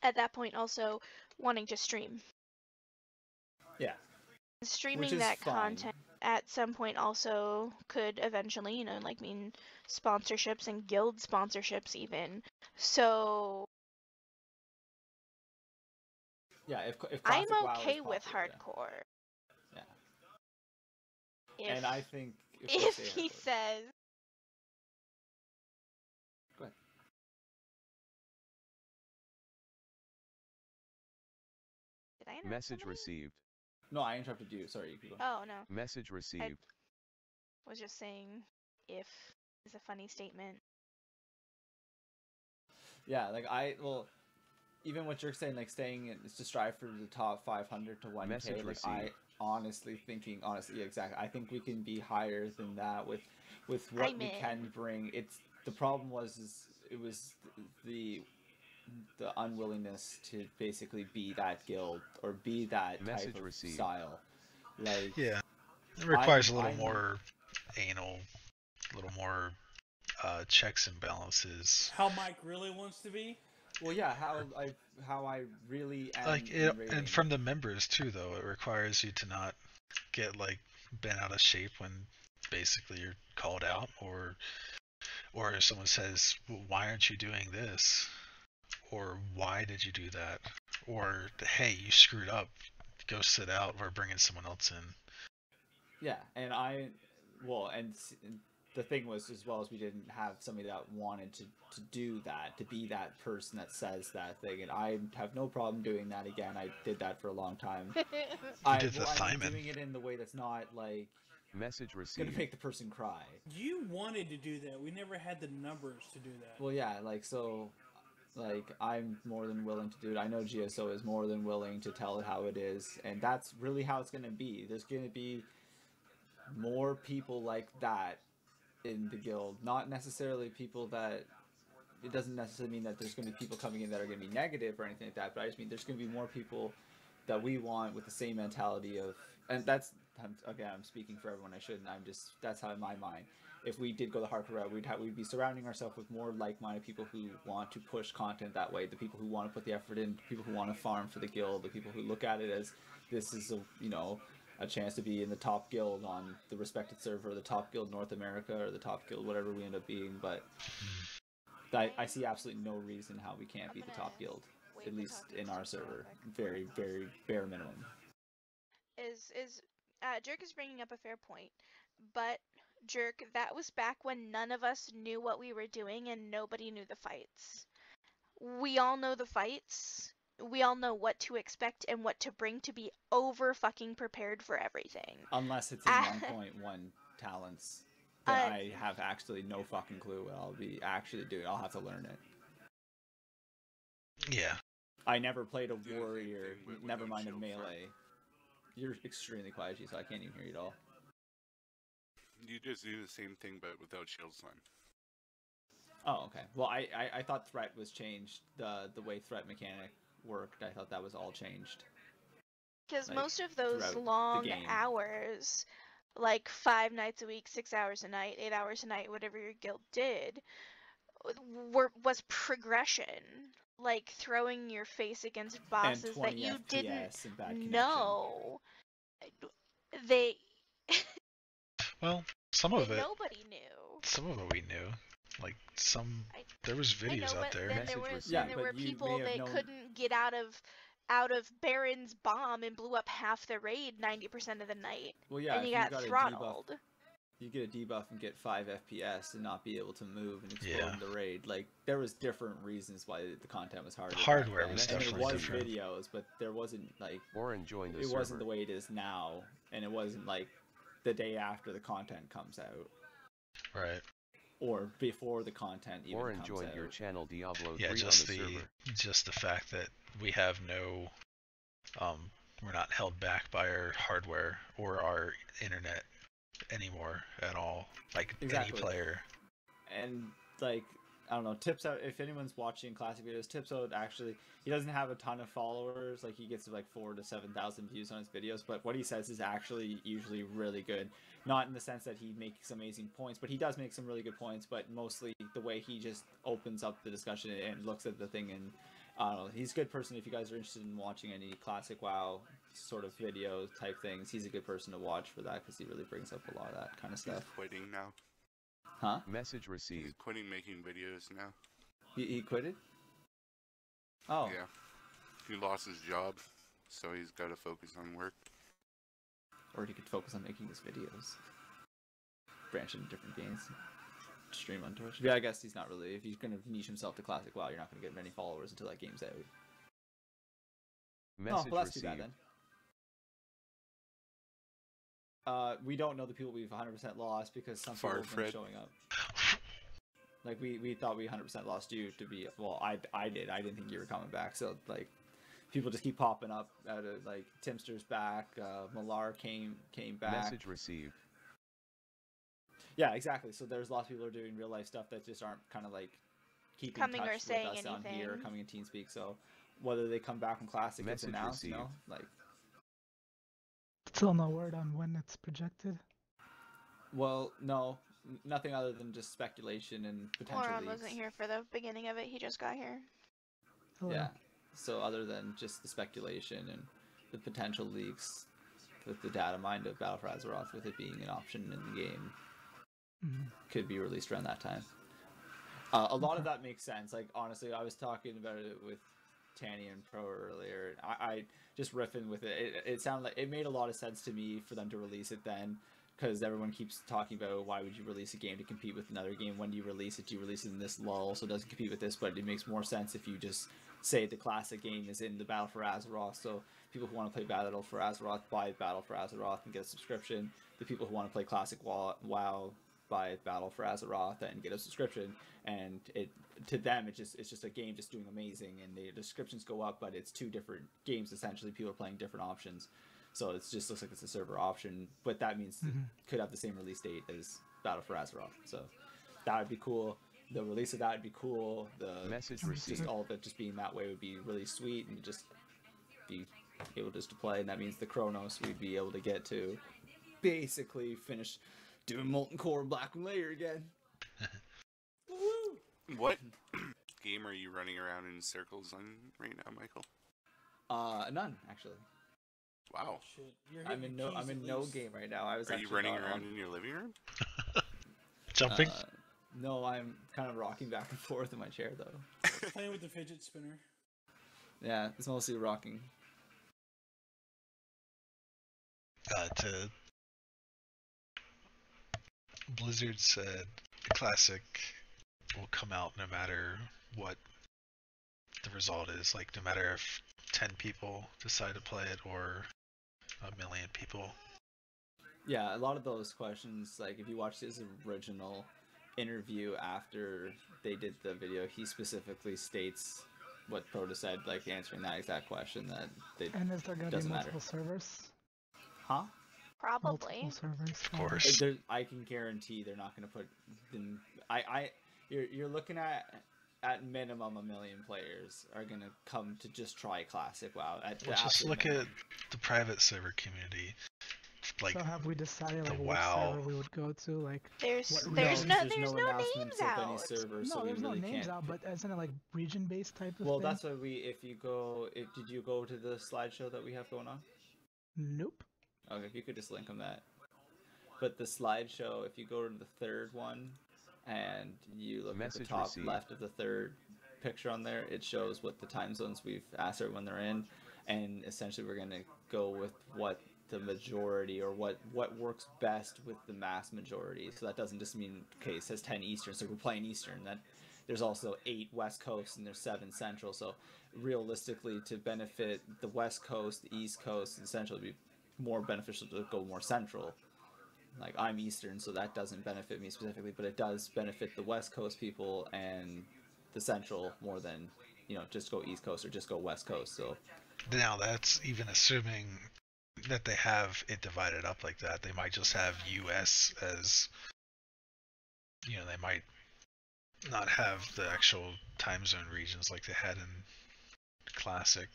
S4: at that point also wanting to stream.
S1: Yeah.
S4: Streaming that
S1: fine.
S4: content at some point also could eventually, you know, like mean sponsorships and guild sponsorships even. So
S1: Yeah, if if
S4: I'm
S1: classic WoW
S4: okay with
S1: popular,
S4: hardcore.
S1: Yeah.
S4: If.
S1: And I think if,
S4: if he
S1: hardcore-
S4: says
S1: Go ahead.
S4: Did I
S8: Message received.
S1: No, I interrupted you. Sorry, you.
S4: Oh no.
S8: Message received.
S4: I Was just saying if is a funny statement.
S1: Yeah, like I well, even what you're saying, like staying in, is to strive for the top 500 to 1k.
S8: Message
S1: like I honestly thinking, honestly, yeah, exactly. I think we can be higher than that with with what
S4: I'm
S1: we
S4: in.
S1: can bring. It's the problem was is it was the the unwillingness to basically be that guild or be that
S8: Message
S1: type of
S8: received.
S1: style. Like
S2: Yeah, it requires a little
S1: I'm-
S2: more anal, a little more uh, checks and balances.
S3: How Mike really wants to be?
S1: well, yeah, how I how I really am
S2: like it, and from the members too though it requires you to not get like bent out of shape when basically you're called out or or if someone says well, why aren't you doing this or why did you do that or hey you screwed up go sit out we're bringing someone else in
S1: Yeah, and I, well, and the thing was as well as we didn't have somebody that wanted to to do that, to be that person that says that thing, and I have no problem doing that again. I did that for a long time. I,
S2: did the
S1: well, I mean,
S2: Thyman.
S1: doing it in the way that's not like
S8: Message received.
S1: gonna make the person cry.
S3: You wanted to do that. We never had the numbers to do that.
S1: Well, yeah, like so, like I'm more than willing to do it. I know GSO is more than willing to tell it how it is, and that's really how it's gonna be. There's gonna be more people like that in the guild, not necessarily people that. It doesn't necessarily mean that there's gonna be people coming in that are gonna be negative or anything like that, but I just mean there's gonna be more people that we want with the same mentality of, and that's I'm, again I'm speaking for everyone. I shouldn't. I'm just that's how in my mind if we did go the hardcore route, we'd have we'd be surrounding ourselves with more like-minded people who want to push content that way. The people who want to put the effort in, people who want to farm for the guild, the people who look at it as this is a you know a chance to be in the top guild on the respected server, the top guild North America, or the top guild whatever we end up being. But I, I see absolutely no reason how we can't be the top guild, at least in our server. Very very bare minimum.
S4: is is uh, Jerk is bringing up a fair point, but Jerk, that was back when none of us knew what we were doing and nobody knew the fights. We all know the fights. We all know what to expect and what to bring to be over fucking prepared for everything.
S1: Unless it's in
S4: Ah.
S1: 1.1 talents, that
S4: Uh,
S1: I have actually no fucking clue what I'll be actually doing. I'll have to learn it.
S2: yeah
S1: I never played a warrior,
S5: thing with- with
S1: never
S5: no
S1: mind a melee. You're extremely quiet, G, so I can't even hear you at all.
S5: You just do the same thing but without shield slam.
S1: Oh, okay. Well, I, I, I thought threat was changed. The the way threat mechanic worked, I thought that was all changed.
S4: Because
S1: like,
S4: most of those long hours, like five nights a week, six hours a night, eight hours a night, whatever your guild did, were was progression. Like throwing your face against bosses that you
S1: FPS
S4: didn't
S1: and
S4: know. They
S2: well some
S4: that
S2: of it
S4: nobody knew.
S2: some of it we knew like some
S4: I-
S2: there was
S4: I know,
S2: videos out there
S4: then there was.
S1: Yeah,
S4: then there
S1: but
S4: were people
S1: have
S4: that
S1: known-
S4: couldn't get out of out of Baron's bomb and blew up half the raid ninety percent of the night,
S1: Well, yeah,
S4: and you got
S1: got a debuff,
S4: throttled.
S1: you get a debuff and get five FPS and not be able to move and explode
S2: Yeah.
S1: the raid. Like there was different reasons why the content was harder. back
S2: hardware
S8: was
S1: and
S8: definitely
S1: it was
S2: different.
S1: videos, but there wasn't like
S8: Warren joined the
S1: it
S8: server.
S1: wasn't the way it is now, and it wasn't like the day after the content comes out
S2: right
S1: or before the content even
S8: Warren
S1: comes
S8: joined
S1: out.
S8: your channel Diablo 3
S2: yeah
S8: on
S2: just
S8: the
S2: the
S8: server.
S2: just the fact that we have no um we're not held back by our hardware or our internet anymore at all like
S1: Exactly.
S2: any player
S1: and like I don't know, tips out if anyone's watching classic videos, tips out actually he doesn't have a ton of followers, like he gets like four to seven thousand views on his videos, but what he says is actually usually really good. Not in the sense that he makes amazing points, but he does make some really good points, but mostly the way he just opens up the discussion and looks at the thing and I don't know. He's a good person if you guys are interested in watching any classic WoW sort of video type things. He's a good person to watch for that because he really brings up a lot of that kind of
S5: He's
S1: stuff.
S5: quitting now.
S1: Huh?
S8: Message
S5: He's
S8: received.
S5: quitting making videos now.
S1: He, he quitted? Oh.
S5: Yeah. He lost his job, so he's got to focus on work.
S1: Or he could focus on making his videos. Branch into different games. Stream on Twitch. Yeah, I guess he's not really. If he's gonna niche himself to classic WoW, you're not gonna get many followers until that game's out.
S8: Oh, Message
S1: oh, well, that's too
S8: received.
S1: bad then. Uh, we don't know the people we've 100% lost because some people
S5: Fart
S1: have been
S5: Fred.
S1: showing up. Like we, we thought we 100% lost you to be well I I did I didn't think you were coming back so like people just keep popping up out of like Timster's back uh, Malar came came back
S8: Message received.
S1: yeah exactly so there's lots of people who are doing real life stuff that just aren't kind of like keeping
S4: Coming or
S1: touch with
S4: saying
S1: us on here or coming in TeamSpeak so whether they come back from classic gets
S8: Message
S1: announced you know
S8: received.
S1: like
S9: Still no word on when it's projected.
S1: Well, no, nothing other than just speculation and potential
S4: Moron
S1: leaks.
S4: wasn't here for the beginning of it. He just got here.
S9: Hello.
S1: Yeah. So other than just the speculation and the potential leaks with the data mined of Battle for Azeroth, with it being an option in the game,
S9: Mhm.
S1: could be released around that time. Uh, a lot of that makes sense. Like honestly, I was talking about it with Tanny and Pro earlier. I, I just riffing with it. It, it sounded like it made a lot of sense to me for them to release it then, because everyone keeps talking about why would you release a game to compete with another game? When do you release it? Do you release it in this lull so it doesn't compete with this? But it makes more sense if you just say the classic game is in the Battle for Azeroth. So people who want to play Battle for Azeroth buy Battle for Azeroth and get a subscription. The people who want to play classic WoW buy Battle for Azeroth and get a subscription. And it to them it's just it's just a game just doing amazing and the descriptions go up, but it's two different games essentially. People are playing different options. So it just looks like it's a server option, but that means it
S9: Mhm.
S1: could have the same release date as Battle for Azeroth. So that would be cool. The release of that would be cool. The
S8: Message
S1: just
S8: received.
S1: all of it just being that way would be really sweet and just be able just to play. And that means the Kronos we'd be able to get to basically finish doing Molten Core Black Layer again. Woo!
S5: What game are you running around in circles on right now, Michael?
S1: Uh, none actually.
S5: Wow.
S3: Shit, you're
S1: I'm in no I'm in no game right now. I was
S5: Are you running around
S1: on-
S5: in your living room?
S2: Jumping?
S1: Uh, no, I'm kind of rocking back and forth in my chair though.
S3: Playing with the fidget spinner.
S1: Yeah, it's mostly rocking.
S2: uh, to Blizzard said the classic will come out no matter what the result is. Like no matter if ten people decide to play it or a million people.
S1: Yeah, a lot of those questions, like if you watch his original interview after they did the video, he specifically states what Proto said, like answering that exact question that they
S9: And is there gonna be
S1: Doesn't matter.
S9: multiple servers?
S1: huh?
S4: Probably.
S9: Servers.
S2: Of course.
S1: There, I can guarantee they're not going to put. Them, I, I, you're you're looking at at minimum a million players are going to come to just try classic WoW. At the
S2: Well, just
S1: absolute
S2: look at the private server community. Like
S9: so have we decided
S2: the
S9: like which
S2: WoW.
S9: server we would go to? Like
S4: There's there's
S1: No,
S4: no there's no,
S1: announcements
S4: names
S1: of any
S4: out.
S1: server,
S9: no,
S1: we
S9: there's
S1: really
S9: no names
S1: can't
S9: out, but isn't it like region based type of
S1: Well,
S9: thing?
S1: that's why we. If you go, if, did you go to the slideshow that we have going on?
S9: Nope.
S1: Okay, if you could just link them that. But the slideshow, if you go to the third one, and you look at the top
S8: received.
S1: left of the third picture on there, it shows what the time zones we've asked everyone they're in, and essentially we're gonna go with what the majority or what what works best with the mass majority. So that doesn't just mean okay, it says ten Eastern, so we're playing Eastern. That there's also eight West Coast and there's seven Central. So realistically, to benefit the West Coast, the East Coast, and Central, it'd be more beneficial to go more Central. Like I'm Eastern, so that doesn't benefit me specifically, but it does benefit the West Coast people and the Central more than you know just go East Coast or just go West Coast. So
S2: now that's even assuming that they have it divided up like that. They might just have US as you know, they might not have the actual time zone regions like they had in classic.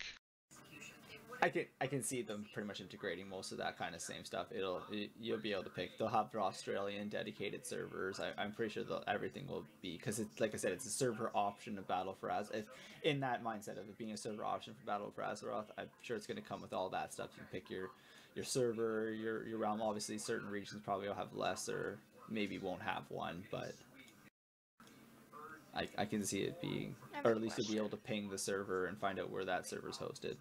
S1: I can I can see them pretty much integrating most of that kind of same stuff. It'll it, you'll be able to pick. They'll have their Australian dedicated servers. I, I'm pretty sure everything will be because it's like I said, it's a server option of Battle for Az. If, in that mindset of it being a server option for Battle for Azeroth, I'm sure it's going to come with all that stuff. You can pick your your server, your your realm. Obviously, certain regions probably will have less or maybe won't have one, but I, I can see it being, or at least you'll be able to ping the server and find out where that server's hosted.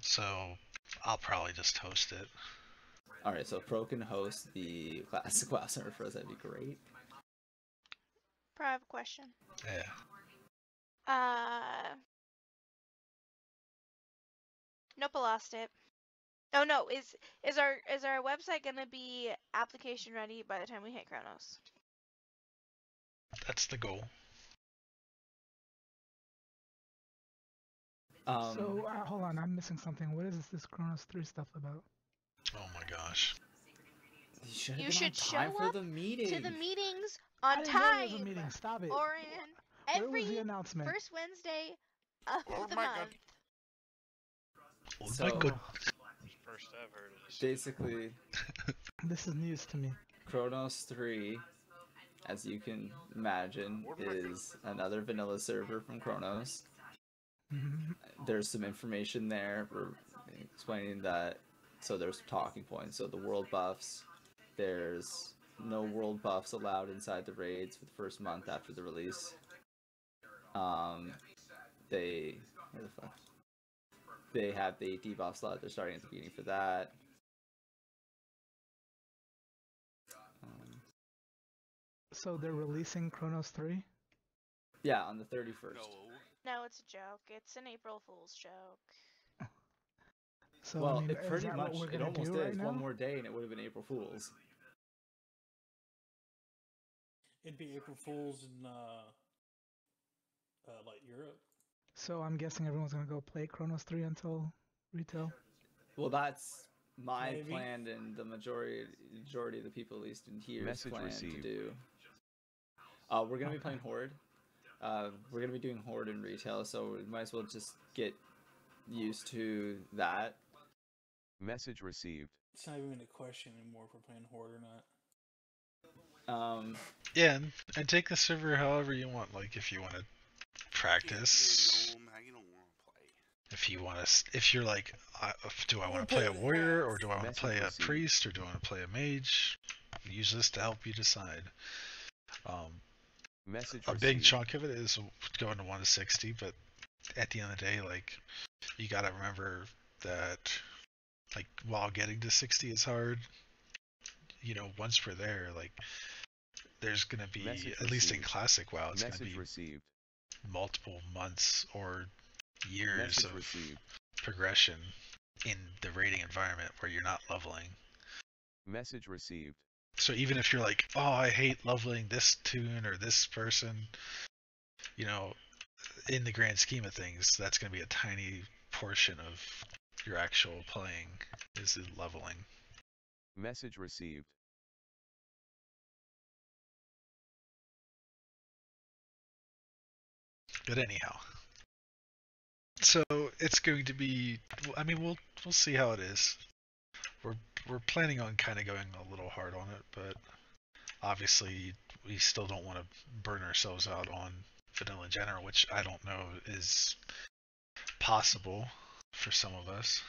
S2: So I'll probably just host it.
S1: All right, so if Pro can host the classic WoW server for us. That'd be great.
S4: Pro, I have a question.
S2: Yeah.
S4: Uh. Nope, I lost it. Oh no, is is our is our website gonna be application ready by the time we hit Kronos?
S2: That's the goal.
S1: Um,
S9: so uh, hold on, I'm missing something. What is this, this Kronos Three stuff about?
S2: Oh my gosh.
S1: you should,
S4: You should
S1: on time
S4: show
S1: for
S4: up
S1: the meeting.
S4: To the meetings on
S9: didn't know
S4: time.
S9: was a meeting. Stop it.
S4: Orin,
S9: Where
S4: every
S9: the announcement?
S4: first Wednesday of
S5: Oh
S4: the
S5: my God.
S4: month.
S2: Oh
S1: So-
S2: my good.
S10: First I've heard of this.
S1: Basically,
S9: This is news to me.
S1: Kronos 3, as you can imagine, is another vanilla server from Kronos.
S9: Mhm.
S1: There's some information there for explaining that. So there's talking points. So the world buffs. There's no world buffs allowed inside the raids for the first month after the release. Um, they where the fuck? They have the debuff slot. They're starting at the beginning for that. Um,
S9: So they're releasing Kronos Three.
S1: yeah, on the 31st.
S5: No.
S4: No, it's a joke. It's an April Fool's joke.
S9: So
S1: well,
S9: I mean,
S1: it
S9: is
S1: pretty much it almost is.
S9: right?
S1: One more day and it would have been April Fools.
S3: It'd be April Fools in uh, uh, like Europe.
S9: So I'm guessing everyone's gonna go play Kronos Three until retail.
S1: Well, that's my
S3: Maybe.
S1: plan, and the majority majority of the people, at least in here,
S8: Message
S1: plan to do. Uh, we're gonna be playing Horde. Uh, we're gonna be doing Horde in retail, so we might as well just get used to that.
S8: Message received.
S3: It's not even a question anymore if we're playing Horde or not.
S1: Um,
S2: Yeah, and, and take the server however you want. Like if you want to practice,
S5: You man, you don't want to play.
S2: if you want to, if you're like, I, do I
S3: wanna
S2: play a warrior or do I want to play a priest or do I want to play a mage? Use this to help you decide. Um,
S8: Message
S2: a big chunk of it is going to one to sixty, but at the end of the day, like you got to remember that, like while getting to sixty is hard, you know, once we're there, like there's gonna be
S8: Message
S2: at least in classic WoW, it's gonna be
S8: received.
S2: multiple months or years
S8: Message
S2: of
S8: received.
S2: progression in the raiding environment where you're not leveling.
S8: Message received.
S2: So even if you're like, oh, I hate leveling this tune or this person, you know, in the grand scheme of things, that's going to be a tiny portion of your actual playing is leveling.
S8: Message received.
S2: But anyhow, so it's going to be. I mean, we'll we'll see how it is. We're we're planning on kind of going a little hard on it, but obviously we still don't want to burn ourselves out on vanilla in general, which I don't know is possible for some of us.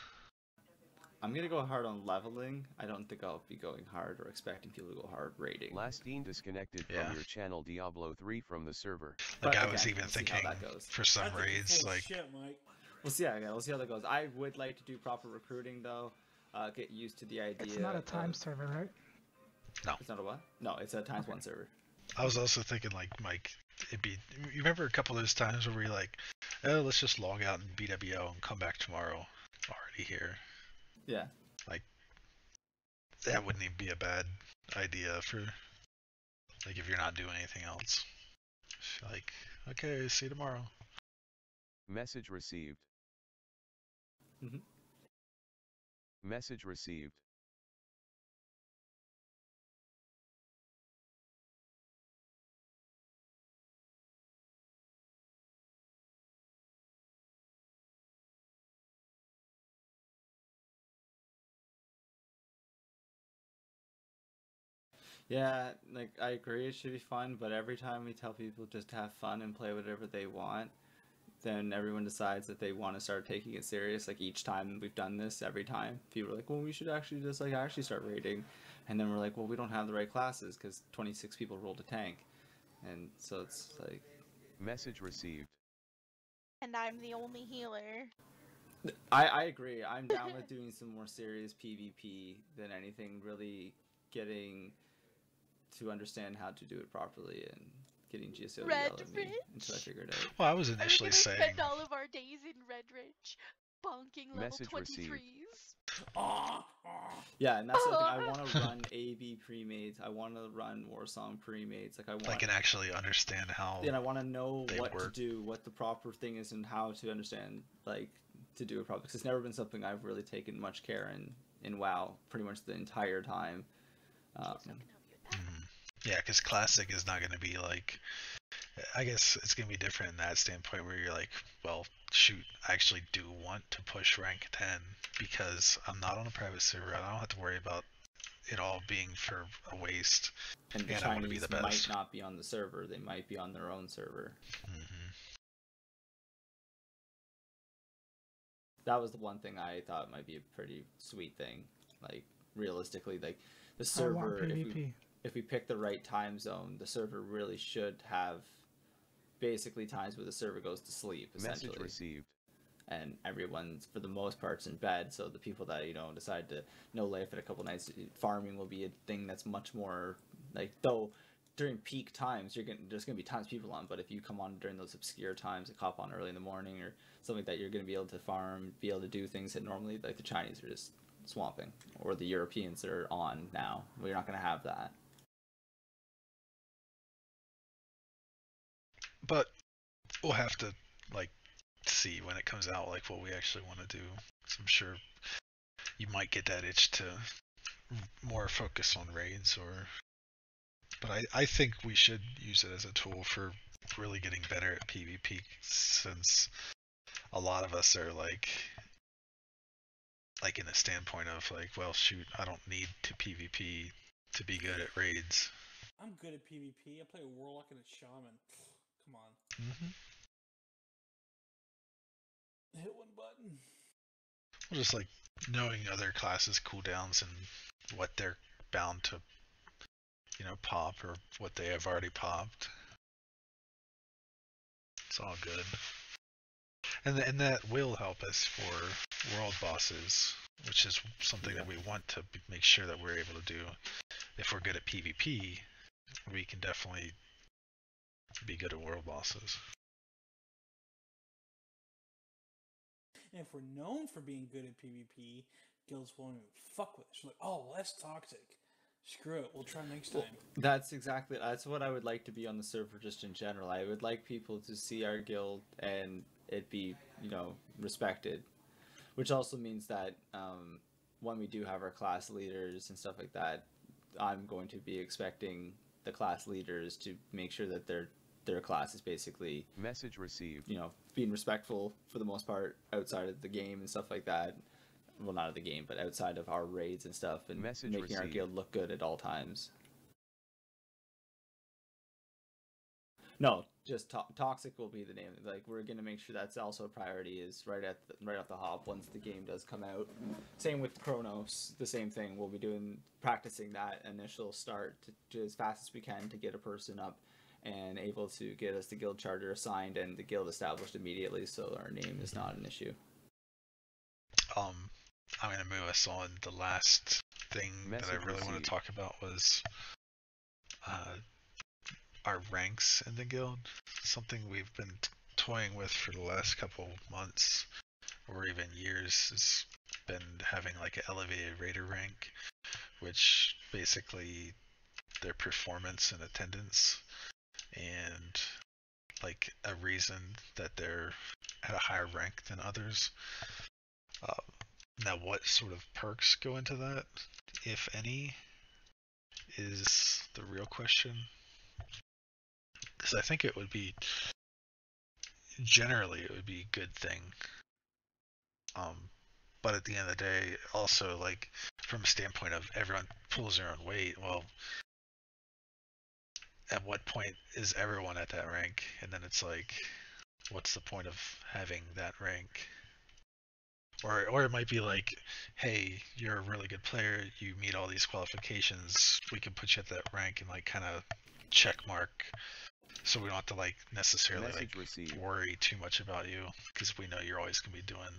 S1: I'm gonna go hard on leveling. I don't think I'll be going hard or expecting people to go hard rating.
S8: Last Dean disconnected
S2: Yeah.
S8: from your channel Diablo 3 from the server.
S2: Like
S1: But
S2: I was
S1: again,
S2: even
S1: we'll see how
S2: thinking
S1: that goes.
S2: for some
S3: I
S2: raids, like
S3: shit, Mike.
S1: We'll see. How, yeah, we'll see how that goes. I would like to do proper recruiting though. Uh, get used to the idea.
S9: It's not a
S1: of-
S9: time server, right? No.
S1: It's not a what? No, it's a times one server.
S2: I was also thinking like Mike, it'd be. You remember a couple of those times where we're like, oh, let's just log out in BWO and come back tomorrow, already here.
S1: Yeah.
S2: Like that wouldn't even be a bad idea for, like, if you're not doing anything else. Like, okay, see you tomorrow.
S8: Message received.
S1: Mhm.
S8: Message received.
S1: Yeah, like I agree, it should be fun, but every time we tell people just have fun and play whatever they want, then everyone decides that they want to start taking it serious. Like each time we've done this, every time people are like, "Well, we should actually just like actually start raiding," and then we're like, "Well, we don't have the right classes because 26 people rolled a tank," and so it's like
S8: Message received.
S4: And I'm the only healer.
S1: I, I agree. I'm down with doing some more serious PvP than anything really getting to understand how to do it properly and getting GSO to
S4: Red
S1: yell at me
S4: Ridge?
S1: until I figured it out.
S2: Well, I was
S4: Are we
S2: initially
S4: gonna
S2: saying.
S4: spend all of our days in Red Ridge, bonking level
S8: Message
S4: 23s?
S8: received.
S3: Ah, ah.
S1: Yeah, and that's the thing. I want to run AB premades. I want to run Warsong premades. Like I want,
S2: I can actually understand how.
S1: and I want to know
S2: they
S1: what
S2: work.
S1: to do, what the proper thing is, and how to understand like to do it properly. Because it's never been something I've really taken much care in in WoW. Pretty much the entire time. Um,
S4: So can help you with that.
S2: Mhm. Yeah, because classic is not going to be like. I guess it's going to be different in that standpoint where you're like, well, shoot, I actually do want to push rank 10 because I'm not on a private server. I don't have to worry about it all being for a waste.
S1: and the
S2: And I wanna be
S1: Chinese
S2: the
S1: might not be on the server. They might be on their own server.
S2: hmm
S1: That was the one thing I thought might be a pretty sweet thing. Like realistically, like the server.
S9: I want
S1: server, if we,
S9: PvP.
S1: If we pick the right time zone, the server really should have basically times where the server goes to sleep
S8: Message
S1: essentially,
S8: received.
S1: and everyone's for the most part's in bed. So the people that you know decide to no life in a couple nights, farming will be a thing that's much more like though. During peak times, you're gonna there's gonna be times people on, but if you come on during those obscure times, like hop on early in the morning or something like that, you're gonna be able to farm, be able to do things that normally like the Chinese are just swamping, or the Europeans that are on now. We're not gonna have that.
S2: But we'll have to like see when it comes out, like what we actually want to do. 'Cause I'm sure you might get that itch to more focus on raids, or. But I, I think we should use it as a tool for really getting better at PvP, since a lot of us are like, like in a standpoint of like, well, shoot, I don't need to PvP to be good at raids.
S3: I'm good at PvP. I play a warlock and a shaman. Come on,
S2: Mm-hmm.
S3: hit one button.
S2: Well, just like knowing other classes' cooldowns and what they're bound to, you know, pop or what they have already popped. It's all good. And, th- and that will help us for world bosses, which is something that we want to b- make sure that we're able to do. If we're good at PvP, we can definitely be good at world bosses.
S3: And if we're known for being good at PvP, guilds won't even fuck with us. You're like, oh, well, that's toxic. Screw it. We'll try next
S1: Well,
S3: time.
S1: That's exactly that's what I would like to be on the server just in general. I would like people to see our guild and it be, you know, respected. Which also means that um, when we do have our class leaders and stuff like that, I'm going to be expecting the class leaders to make sure that their their class is basically,
S8: Message received.
S1: you know, being respectful for the most part outside of the game and stuff like that. Well, not of the game, but outside of our raids and stuff, and
S8: Message
S1: making our
S8: received.
S1: guild look good at all times. No, just to- toxic will be the name. Like we're gonna make sure that's also a priority. Is right at the, right off the hop once the game does come out. Same with Kronos, the same thing. We'll be doing practicing that initial start to, to as fast as we can to get a person up and able to get us the guild charter assigned and the guild established immediately, so our name is not an issue.
S2: um I'm gonna move us on. The last thing that I
S8: Message
S2: really want to talk about was uh, our ranks in the guild. Something we've been toying with for the last couple months, or even years, has been having like an elevated raider rank, which basically their performance and attendance, and like a reason that they're at a higher rank than others. Uh, now, what sort of perks go into that, if any, is the real question. Because I think it would be, generally, it would be a good thing. Um, but at the end of the day, also, like, from a standpoint of everyone pulls their own weight, well, at what point is everyone at that rank? And then it's like, what's the point of having that rank? Or, or it might be like, hey, you're a really good player. You meet all these qualifications. We can put you at that rank and like kind of check mark, so we don't have to like necessarily
S8: Message
S2: like
S8: received.
S2: worry too much about you because we know you're always gonna be doing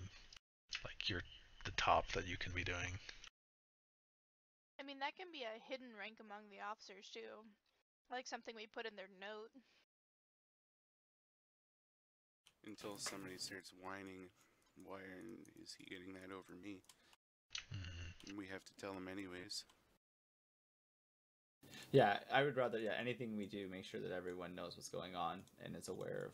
S2: like you're the top that you can be doing.
S4: I mean, that can be a hidden rank among the officers too. Like something we put in their note.
S5: Until somebody starts whining, why is he getting that over me?
S2: Mhm.
S5: We have to tell him anyways.
S1: Yeah, I would rather yeah anything we do make sure that everyone knows what's going on and is aware of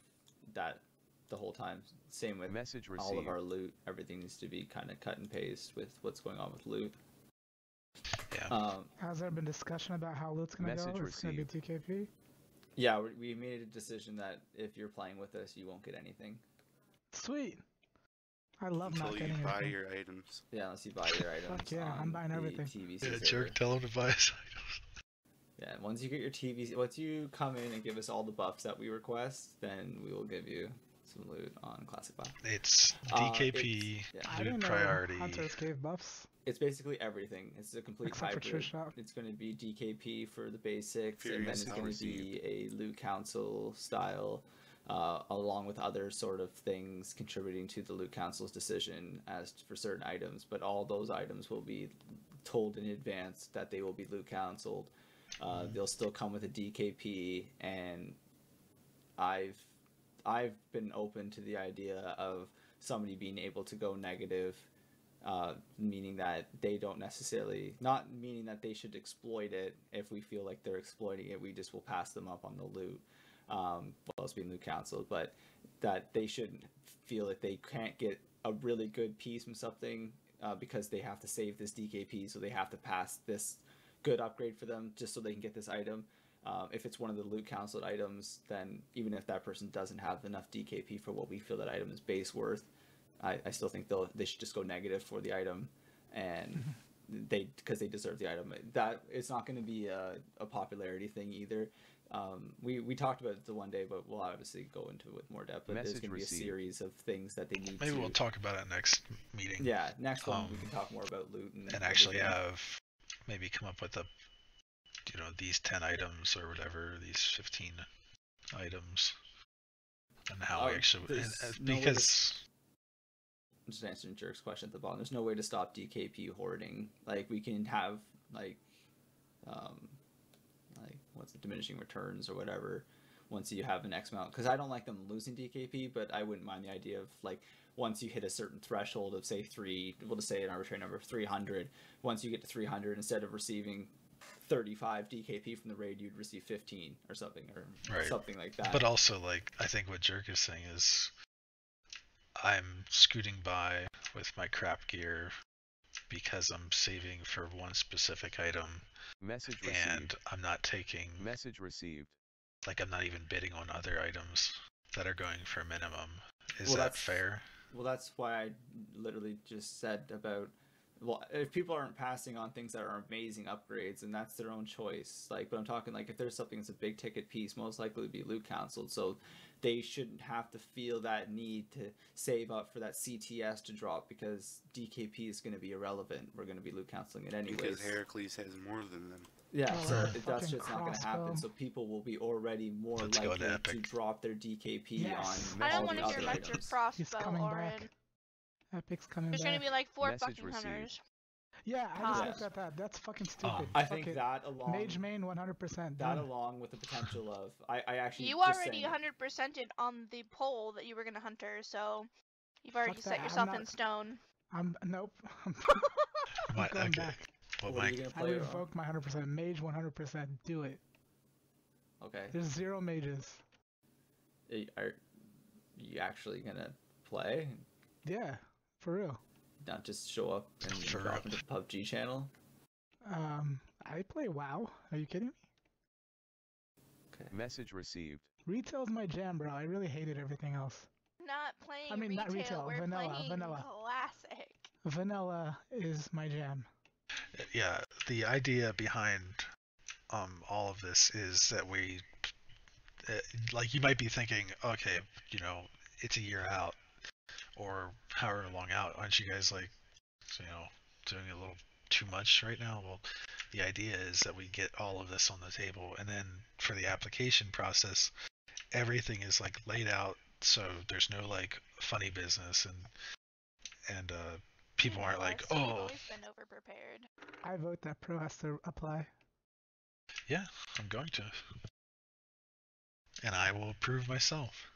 S1: that the whole time. Same with
S8: Message
S1: all of our loot. Everything needs to be kind of cut and paste with what's going on with loot.
S2: Yeah.
S1: Um,
S9: Has there been discussion about how loot's gonna
S8: Message
S9: go? It's gonna be DKP.
S1: yeah, we, we made a decision that if you're playing with us, you won't get anything.
S9: Sweet. I love
S5: Until
S9: not
S5: you
S9: getting
S5: buy
S9: anything.
S5: your items.
S1: Yeah, unless you buy your items.
S9: Fuck yeah, I'm
S1: on
S9: buying
S1: the
S9: everything.
S1: TVC
S2: Yeah,
S1: server.
S2: jerk, tell him to buy his
S1: Yeah, once you get your TV, once you come in and give us all the buffs that we request, then we will give you some loot on Classic Buff.
S2: It's
S1: Uh,
S2: DKP
S1: it's- yeah.
S9: I
S2: loot
S9: didn't know
S2: priority.
S9: Hunters gave buffs.
S1: It's basically everything. It's a complete
S9: Except
S1: hybrid.
S9: Trish
S1: It's going to be DKP for the basics, and then it's going
S5: Power
S1: to be a loot council style, uh, along with other sort of things contributing to the loot council's decision as for certain items. But all those items will be told in advance that they will be loot counseled. Uh, they'll still come with a DKP, and I've I've been open to the idea of somebody being able to go negative, uh, meaning that they don't necessarily not meaning that they should exploit it. If we feel like they're exploiting it, we just will pass them up on the loot, um, while it's being loot counseled. But that they shouldn't feel that they can't get a really good piece from something uh, because they have to save this DKP, so they have to pass this good upgrade for them just so they can get this item. Um, if it's one of the loot counseled items, then even if that person doesn't have enough DKP for what we feel that item is base worth, I, I still think they'll they should just go negative for the item, and they because they deserve the item. That it's not going to be a, a popularity thing either. Um, we we talked about it the one day, but we'll obviously go into it with more depth. But there's going to be a series of things that they need
S2: Maybe
S1: to.
S2: we'll talk about it next meeting.
S1: Yeah, next one we
S2: Um,
S1: can talk more about loot and,
S2: and actually have maybe come up with a you know these 10 items or whatever these 15 items and how we
S1: Oh,
S2: actually and,
S1: there's
S2: uh,
S1: no
S2: because
S1: just answering Jerk's question at the bottom. There's no way to stop DKP hoarding. Like we can have like, um, like what's the diminishing returns or whatever. Once you have an X amount, because I don't like them losing DKP, but I wouldn't mind the idea of like once you hit a certain threshold of say three, we'll just say an arbitrary number of 300. Once you get to 300, instead of receiving 35 DKP from the raid, you'd receive 15 or something or
S2: Right.
S1: something like that.
S2: but also like i think what jerk is saying is i'm scooting by with my crap gear because i'm saving for one specific item
S8: Message
S2: and i'm not taking
S8: Message received.
S2: like i'm not even bidding on other items that are going for minimum is
S1: Well,
S2: that fair
S1: Well, that's why I literally just said about well, if people aren't passing on things that are amazing upgrades, and that's their own choice. Like, but I'm talking like if there's something that's a big ticket piece, most likely to be loot counseled, so they shouldn't have to feel that need to save up for that CTS to drop because DKP is going to be irrelevant. We're going to be loot counseling it anyway.
S5: Because Heracles has more than them.
S1: Yeah,
S9: Oh,
S1: so
S9: yeah.
S1: that's
S9: Fucking
S1: just not going to happen. So people will be already more
S2: Let's
S1: likely
S2: to
S1: to, drop their DKP
S9: Yes.
S1: on
S4: I don't want to hear
S1: other
S4: about your
S1: items.
S9: He's
S4: crossbow,
S9: coming
S4: Orin.
S9: back. Epic's coming
S4: There's
S9: back.
S4: gonna be like four
S8: Message
S4: fucking
S8: received.
S4: hunters.
S9: Yeah, I just
S1: Yeah.
S9: looked at that. That's fucking
S2: Oh.
S9: stupid.
S1: I
S9: Fuck
S1: think
S9: it.
S1: that along
S9: Mage main 100%.
S1: that
S9: done.
S1: along with the potential of I, I actually
S4: You already 100%ed on the poll that you were gonna hunter, so you've already
S9: Fuck
S4: set
S9: that, I'm
S4: yourself in stone.
S9: I'm nope. I'm
S2: what
S9: going
S2: okay
S9: back.
S2: what
S1: what are
S2: Mike?
S1: you gonna
S9: I
S1: play Ron?
S9: revoked my 100%. Mage 100%. Do it.
S1: Okay,
S9: There's zero mages.
S1: are, are you actually gonna play?
S9: Yeah, for real.
S1: Not just show up and
S2: For
S1: drop
S2: real.
S1: into the PUBG channel?
S9: Um, I play WoW. Are you kidding me?
S1: Okay.
S8: Message received.
S9: Retail's my jam, bro. I really hated everything else.
S4: Not playing
S9: I mean,
S4: retail,
S9: not retail,
S4: we're
S9: vanilla,
S4: playing
S9: vanilla.
S4: classic.
S9: Vanilla is my jam.
S2: yeah the idea behind um, all of this is that we, uh, like, you might be thinking, okay, you know, it's a year out, or however long out. Aren't you guys like, you know, doing a little too much right now? Well, the idea is that we get all of this on the table, and then for the application process, everything is like laid out, so there's no like funny business, and and uh, people aren't like,
S4: Plus, we've
S2: oh,
S4: always been over prepared.
S9: I vote that Pro has to apply.
S2: yeah, I'm going to, and I will approve myself.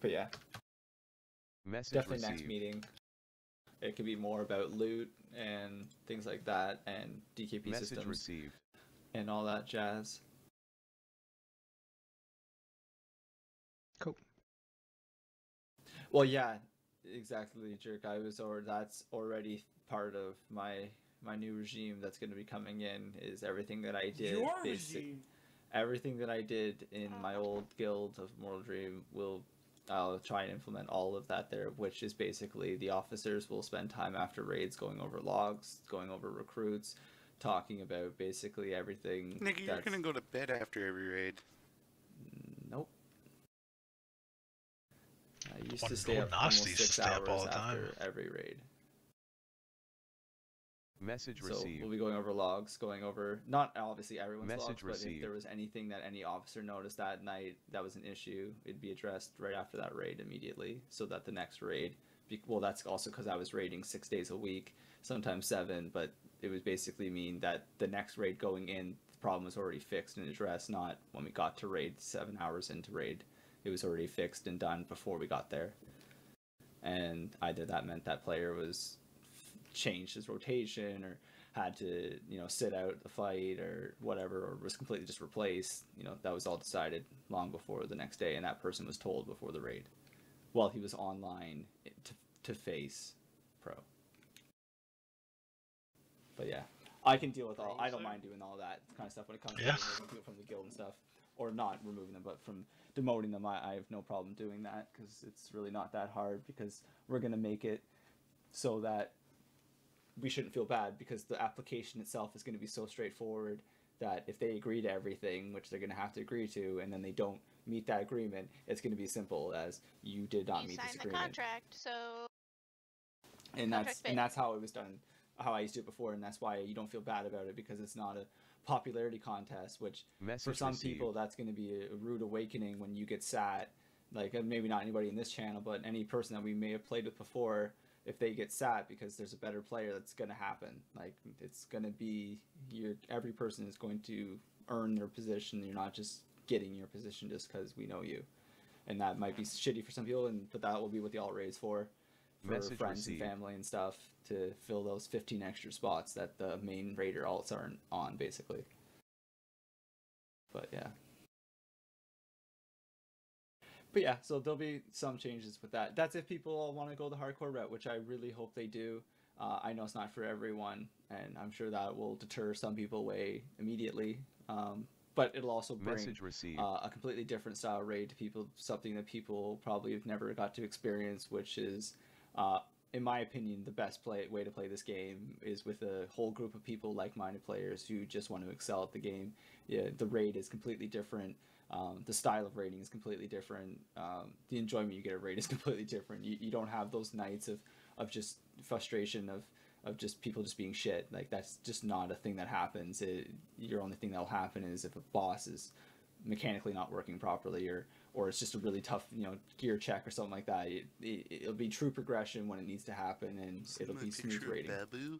S1: But yeah,
S8: Message
S1: definitely next meeting. It could be more about loot and things like that, and DKP
S8: Message
S1: systems
S8: received.
S1: and all that jazz.
S9: Cool.
S1: Well, yeah, exactly, jerk. I was or that's already part of my my new regime that's going to be coming in. Is everything that I did,
S3: Your
S1: basic-
S3: regime.
S1: everything that I did in ah. my old guild of Mortal Dream will. I'll try and implement all of that there, which is basically the officers will spend time after raids going over logs, going over recruits, talking about basically everything.
S5: Nigga, you're
S1: that's-
S5: gonna go to bed after every raid.
S1: Nope. I used
S2: One
S1: to stay up almost
S2: nasty used
S1: six
S2: stay
S1: hours
S2: all the
S1: after every raid.
S8: Message
S1: So
S8: received.
S1: we'll be going over logs, going over not obviously everyone's
S8: Message
S1: logs, but if there was anything that any officer noticed that night that was an issue, it'd be addressed right after that raid immediately, so that the next raid. Well, that's also because I was raiding six days a week, sometimes seven, but it was basically mean that the next raid going in, the problem was already fixed and addressed. Not when we got to raid seven hours into raid, it was already fixed and done before we got there. And either that meant that player was changed his rotation or had to you know sit out the fight or whatever or was completely just replaced you know that was all decided long before the next day and that person was told before the raid while he was online to, to face pro but yeah i can deal with all i don't mind doing all that kind of stuff when it comes
S2: Yeah.
S1: to people from the guild and stuff or not removing them but from demoting them i, I have no problem doing that because it's really not that hard because we're going to make it so that we shouldn't feel bad because the application itself is going to be so straightforward that if they agree to everything, which they're going to have to agree to, and then they don't meet that agreement, it's going to be simple as you did not
S4: you
S1: meet
S4: signed
S1: this
S4: the
S1: agreement.
S4: contract, so
S1: and
S4: contract
S1: that's
S4: fit.
S1: and that's how it was done, how I used to do it before, and that's why you don't feel bad about it because it's not a popularity contest, which for some
S8: received.
S1: people that's going to be a, a rude awakening when you get sat like uh, maybe not anybody in this channel but any person that we may have played with before if they get sat because there's a better player that's going to happen. Like it's going to be your every person is going to earn their position. You're not just getting your position just because we know you. And that might be shitty for some people and but that will be what the all raise for for
S8: Message
S1: friends
S8: received.
S1: and family and stuff to fill those 15 extra spots that the main raider alts aren't on basically. But yeah but yeah so there'll be some changes with that that's if people all want to go the hardcore route which i really hope they do uh, i know it's not for everyone and i'm sure that will deter some people away immediately um, but it'll also bring uh, a completely different style raid to people, something that people probably have never got to experience, which is, uh, in my opinion, the best play way to play this game is with a whole group of people, like-minded players who just want to excel at the game. Yeah, the raid is completely different. Um, the style of raiding is completely different. Um, the enjoyment you get at raid is completely different. You, you don't have those nights of, of just frustration of of just people just being shit. Like that's just not a thing that happens. It, your only thing that'll happen is if a boss is mechanically not working properly or or it's just a really tough you know gear check or something like that. It, it, it'll be true progression when it needs to happen and it'll be smooth rating.
S5: Babu.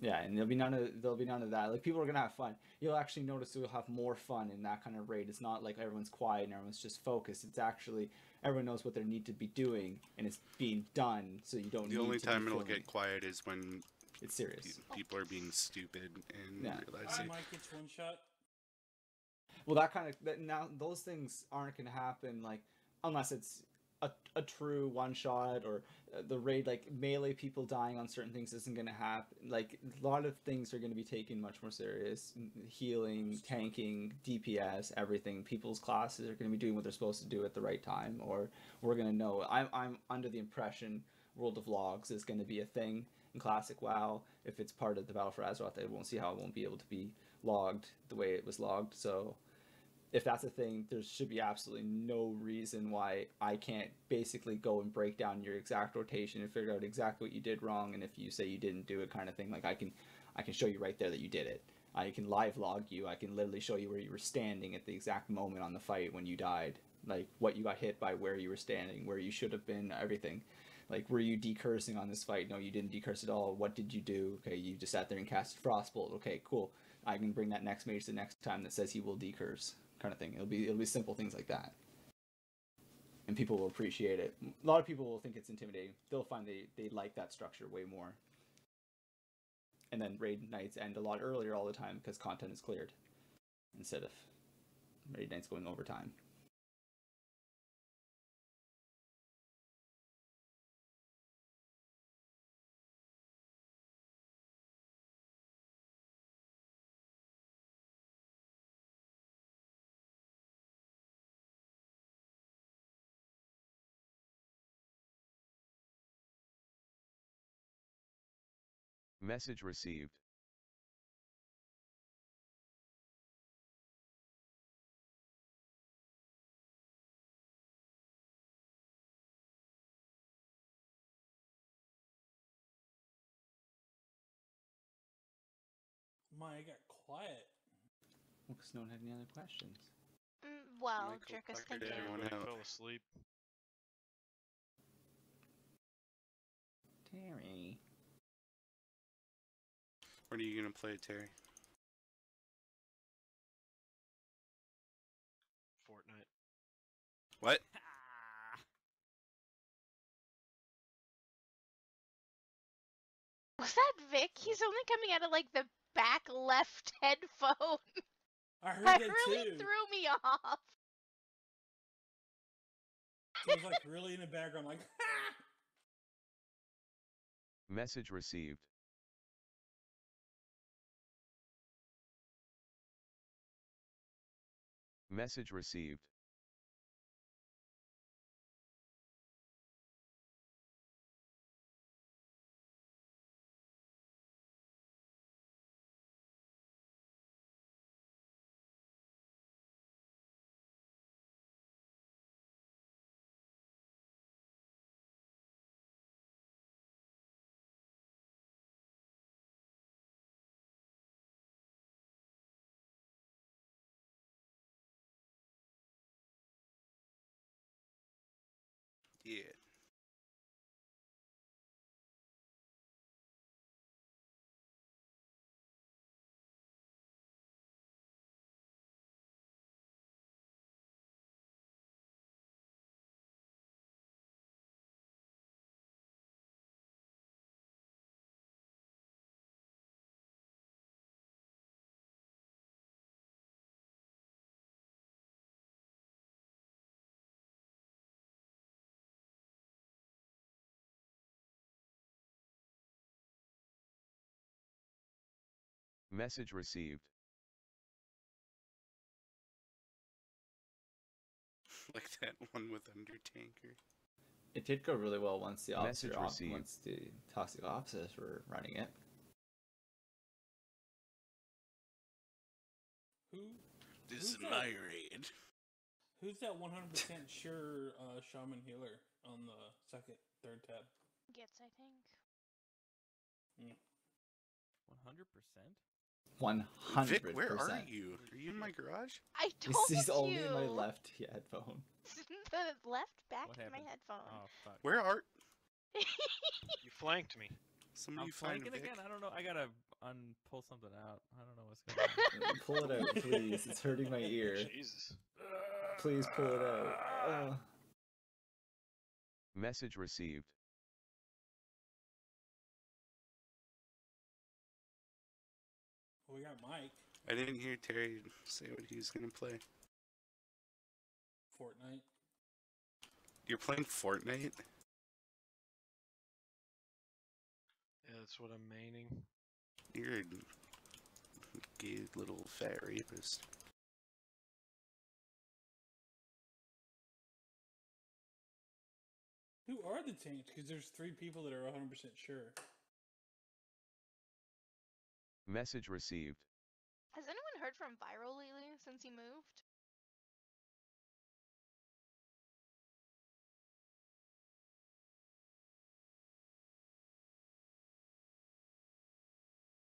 S1: Yeah, and there'll be none of there'll be none of that. Like people are gonna have fun. You'll actually notice you'll have more fun in that kind of raid. It's not like everyone's quiet and everyone's just focused. It's actually everyone knows what they need to be doing and it's being done. So you don't.
S5: The
S1: need
S5: only
S1: to be
S5: time it'll get quiet is when
S1: It's serious.
S5: pe- people are being stupid and
S1: Yeah.
S5: realize
S3: I
S5: they
S3: might get one shot.
S1: Well, that kind of that now those things aren't going to happen like unless it's a, a true one shot or uh, the raid like melee people dying on certain things isn't going to happen. Like a lot of things are going to be taken much more serious. Healing, tanking, DPS, everything. People's classes are going to be doing what they're supposed to do at the right time, or we're going to know. I'm I'm under the impression World of Logs is going to be a thing In classic WoW, if it's part of the Battle for Azeroth, I won't see how it won't be able to be logged the way it was logged. So if that's a thing, there should be absolutely no reason why I can't basically go and break down your exact rotation and figure out exactly what you did wrong. And if you say you didn't do it, kind of thing, like I can, I can show you right there that you did it. I can live log you. I can literally show you where you were standing at the exact moment on the fight when you died, like what you got hit by, where you were standing, where you should have been, everything. Like, were you decursing on this fight? No, you didn't decurse at all. What did you do? Okay, you just sat there and cast Frostbolt. Okay, cool. I can bring that next mage the next time that says he will decurse kind of thing. It'll be it'll be simple things like that, and people will appreciate it. A lot of people will think it's intimidating. They'll find they they like that structure way more. And then raid nights end a lot earlier all the time because content is cleared, instead of raid nights going overtime.
S8: Message received.
S3: My, I got quiet.
S1: Because no one had any other questions.
S4: Mm, well,
S5: Michael
S4: Jerk is thinking.
S5: everyone
S10: fell asleep.
S1: Terry.
S5: What are you gonna play, Terry?
S10: Fortnite.
S5: What?
S4: Was that Vic? He's only coming out of like the back left headphone.
S3: I heard
S4: that
S3: that
S4: really
S3: too.
S4: threw me off.
S3: It was like really in the background, like.
S8: Message received. Message received. Message received.
S5: like that one with Undertaker.
S1: It did go really well once the
S8: Message
S1: officer op- once the toxic officers were running it.
S3: Who?
S5: This
S3: Who's
S5: is
S3: that?
S5: my raid.
S3: Who's that 100% sure uh, shaman healer on the second, third tab?
S4: Gets, I think.
S11: One hundred percent.
S1: One hundred
S5: Vic, where are you? Are you in my garage?
S4: I
S1: He's,
S4: told
S1: he's
S4: you.
S1: This is only my left headphone.
S4: the left back
S11: What
S4: of my headphone.
S11: Oh fuck.
S5: Where are
S10: You flanked me.
S5: somebody
S11: I'm flanking
S5: Vic?
S11: again. I don't know. I gotta un pull something out. I don't know what's going on.
S1: pull it out, please. It's hurting my ear.
S10: Jesus.
S1: Please pull it out. Ah. Ugh.
S8: Message received.
S3: Well, we got Mike,
S5: I didn't hear Terry say what he was gonna play.
S3: Fortnite.
S5: You're playing Fortnite?
S10: Yeah, that's what I'm maining.
S5: You're a gay little fat rapist.
S3: Who are the tanks? Because there's three people that are 100% sure.
S8: Message received.
S4: Has anyone heard from Viral lately since he moved?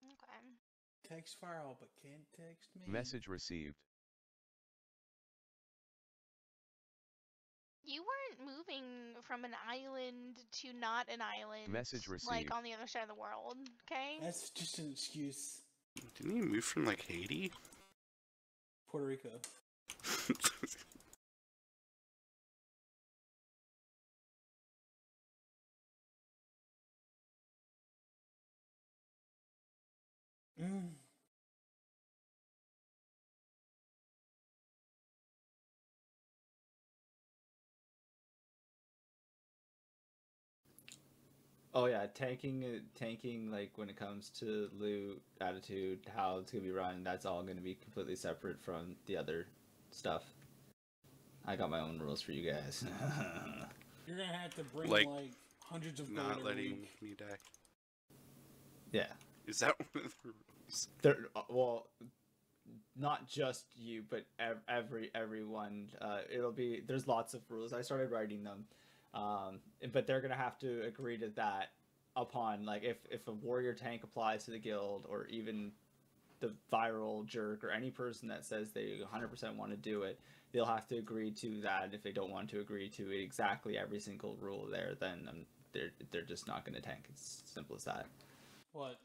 S4: Okay.
S3: Text Viral, but can't text me.
S8: Message received.
S4: You weren't moving from an island to not an island.
S8: Message
S4: Like on the other side of the world, okay?
S3: That's just an excuse.
S5: Didn't he move from like Haiti?
S3: Puerto Rico.
S1: Oh yeah, tanking, uh, tanking. Like when it comes to loot, attitude, how it's gonna be run. That's all gonna be completely separate from the other stuff. I got my own rules for you guys.
S3: You're gonna have to bring
S5: Like,
S3: like, hundreds of
S5: Not letting
S3: week.
S5: me die.
S1: yeah.
S5: Is that one of the rules?
S1: There, uh, well, not just you, but ev- every everyone. Uh, it'll be there's lots of rules. I started writing them, um, but they're gonna have to agree to that upon like if if a warrior tank applies to the guild or even the viral jerk or any person that says they 100% want to do it they'll have to agree to that if they don't want to agree to exactly every single rule there then um, they're they're just not going to tank it's simple as that
S3: What?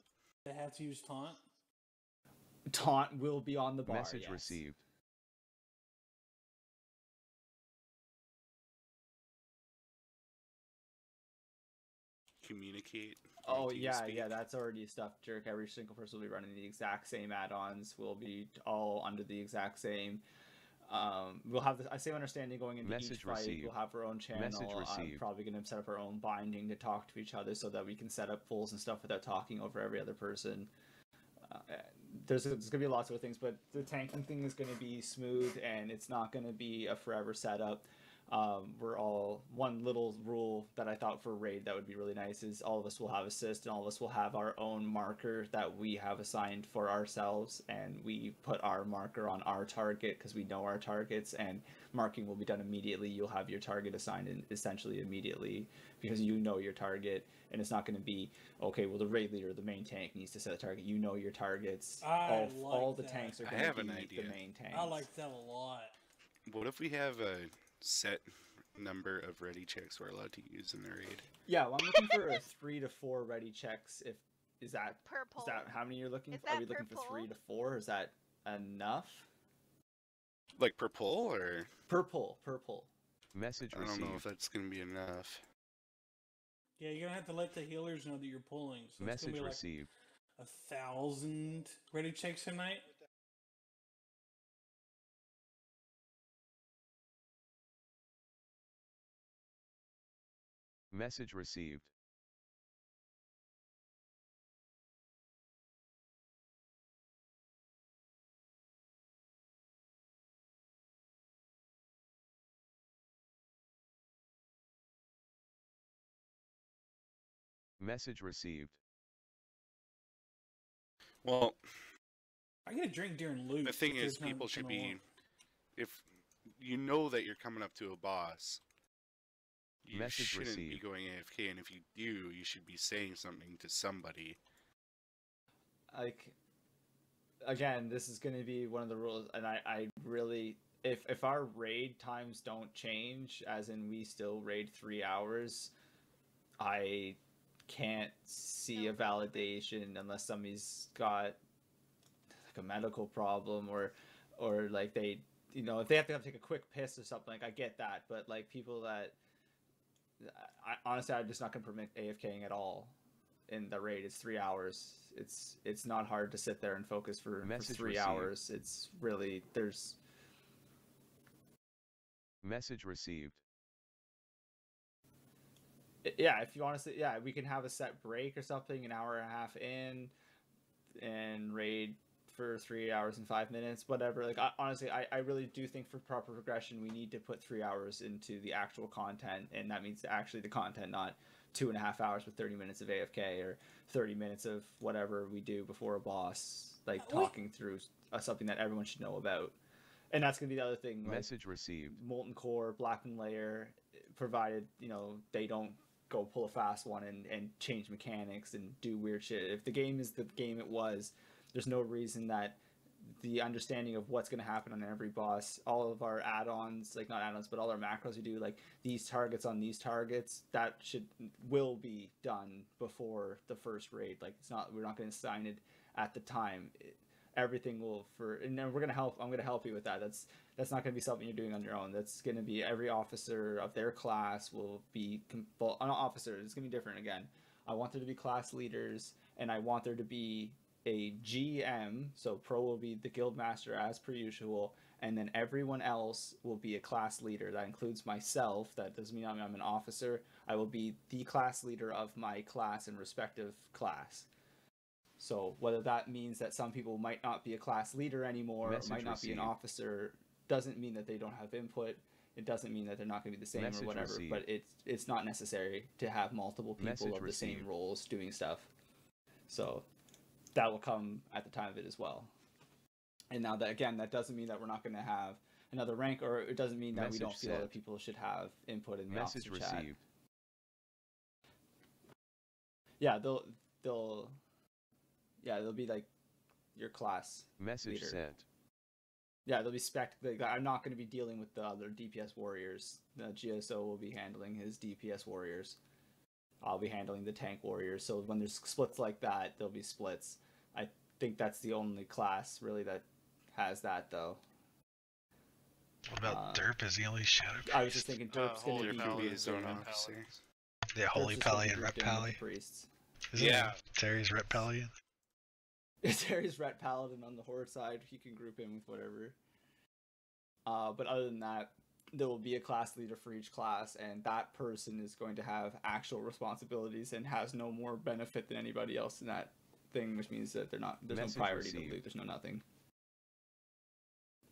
S3: They have to use taunt.
S1: taunt will be on the bar
S8: Message
S1: yes.
S8: received.
S5: Communicate.
S1: Oh yeah,
S5: TeamSpeak.
S1: yeah, that's already stuff. Jerk. Every single person will be running the exact same add-ons. We'll be all under the exact same. Um, we'll have the same understanding going into each
S8: Message
S1: fight.
S8: received.
S1: We'll have our own channel.
S8: Message
S1: I'm probably going to set up our own binding to talk to each other so that we can set up pulls and stuff without talking over every other person. Uh, there's, there's going to be lots of things, but the tanking thing is going to be smooth and it's not going to be a forever setup. Um, we're all one little rule that I thought for raid that would be really nice is all of us will have assist and all of us will have our own marker that we have assigned for ourselves and we put our marker on our target because we know our targets and marking will be done immediately. You'll have your target assigned in essentially immediately because you know your target and it's not going to be okay. Well, the raid leader, the main tank needs to set a target. You know your targets.
S3: I
S1: all,
S3: like
S1: all the tanks are going to
S5: have
S1: be
S5: an
S1: the main tanks.
S3: I like that a lot.
S5: What if we have a set number of ready checks we're allowed to use in the raid?
S1: Yeah, well, I'm looking for a three to four ready checks. If is that
S4: Per
S1: is that how many you're looking?
S4: Is
S1: for? Are we
S4: per
S1: looking for three to four? Is that enough
S5: Like per pull, or
S1: per pull? Per pull.
S8: Message received.
S5: I don't know if that's gonna be enough.
S3: Yeah, you're gonna have to let the healers know that you're pulling. So
S8: Message
S3: gonna be like
S8: received.
S3: a thousand ready checks a
S8: Message received. Message received.
S5: Well,
S3: I get a drink during loot.
S5: the thing is, people should be.
S3: want-
S5: If you know that you're coming up to a boss, you
S8: Message
S5: shouldn't be going AFK, and if you do, you should be saying something to somebody.
S1: Like again, this is going to be one of the rules, and I I really if if our raid times don't change, as in we still raid three hours, I can't see a validation unless somebody's got like a medical problem or or like they you know if they have to, have to take a quick piss or something like I get that but like people that I, honestly I'm just not gonna permit AFKing at all in the raid it's three hours it's it's not hard to sit there and focus for, for three
S8: received.
S1: hours it's really there's
S8: Message received.
S1: Yeah if you honestly yeah we can have a set break or something an hour and a half in and raid for three hours and five minutes whatever like I, honestly I, I really do think for proper progression we need to put three hours into the actual content and that means actually the content not two and a half hours with 30 minutes of AFK or 30 minutes of whatever we do before a boss, like
S3: Uh,
S1: talking through uh, something that everyone should know about. And that's gonna be the other thing. Like,
S8: Message received.
S1: molten core, Blackwing Lair, provided you know they don't go pull a fast one and, and change mechanics and do weird shit. If the game is the game it was, there's no reason that the understanding of what's going to happen on every boss, all of our add-ons, like not add-ons, but all our macros we do, like these targets on these targets, that should will be done before the first raid. Like it's not, we're not going to sign it at the time. It, everything will for, and then we're going to help. I'm going to help you with that. That's that's not going to be something you're doing on your own. That's going to be every officer of their class will be well, not officers. It's going to be different again. I want there to be class leaders, and I want there to be a GM. So pro will be the guild master as per usual, and then everyone else will be a class leader. That includes myself. That doesn't mean I'm, I'm an officer. I will be the class leader of my class and respective class. So whether that means that some people might not be a class leader anymore,
S8: Message
S1: might not be an officer, doesn't mean that they don't have input. It doesn't mean that they're not going to be the same
S8: Message
S1: or whatever.
S8: received.
S1: But it's it's not necessary to have multiple people
S8: Message
S1: of the same roles doing stuff. So that will come at the time of it as well. And now that again, that doesn't mean that we're not going to have another rank, or it doesn't mean that we don't feel
S8: sent.
S1: people should have input in the
S8: Message
S1: officer chat.
S8: received.
S1: Yeah, they'll they'll yeah they'll be like your class
S8: Message
S1: leader.
S8: sent.
S1: Yeah, they'll be spec. Like, I'm not going to be dealing with the other DPS warriors. The GSO will be handling his DPS warriors. I'll be handling the tank warriors. So when there's splits like that, there'll be splits. I think that's the only class really that has that though.
S2: What about
S1: Uh,
S2: Derp? Is the only Shadow priest?
S1: I was just
S2: Priest?
S1: thinking
S10: Uh,
S1: Derp's going
S10: Holy
S1: to be
S5: There could be
S10: Paladin
S5: his own
S10: and
S5: officer.
S10: Paladin.
S2: Yeah, Holy
S1: Derp's
S2: Pally and
S1: grouped
S2: Ret
S1: in with
S2: Pally.
S1: priests.
S2: Isn't
S10: Yeah.
S2: Terry's Ret Pally?
S1: If Terry's Ret Paladin on the horde side, he can group in with whatever. Uh, but other than that, there will be a class leader for each class, and that person is going to have actual responsibilities and has no more benefit than anybody else in that thing, which means that they're not there's
S8: Message
S1: no priority to
S8: received.
S1: loot, there's no nothing.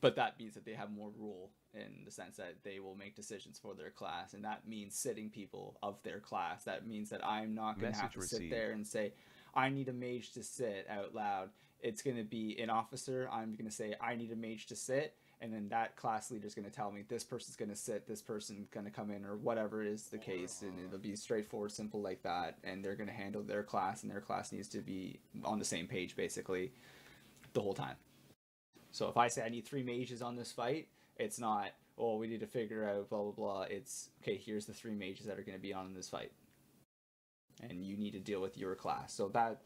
S1: But that means that they have more rule in the sense that they will make decisions for their class, and that means sitting people of their class. That means that I'm not going to have to sit there and say, I need a mage to sit out loud. It's going to be an officer. I'm going to say, I need a mage to sit. And then that class leader is going to tell me this person's going to sit, this person's going to come in, or whatever is the case. And it'll be straightforward, simple like that. And they're going to handle their class, and their class needs to be on the same page basically the whole time. So if I say I need three mages on this fight, it's not, oh, we need to figure out blah, blah, blah. It's, okay, here's the three mages that are going to be on in this fight and you need to deal with your class. So that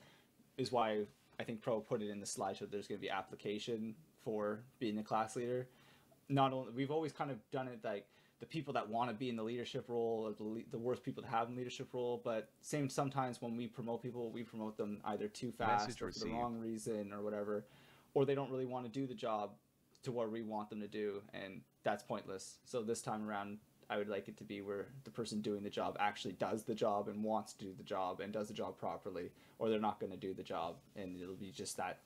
S1: is why I think Pro put it in the slideshow. There's going to be application for being a class leader. Not only we've always kind of done it like the people that want to be in the leadership role are the, the worst people to have in leadership role. But same sometimes when we promote people, we promote them either too fast
S8: Message
S1: or for the wrong reason or whatever, or they don't really want to do the job to where we want them to do, and that's pointless. So this time around, I would like it to be where the person doing the job actually does the job and wants to do the job and does the job properly, or they're not going to do the job, and it'll be just that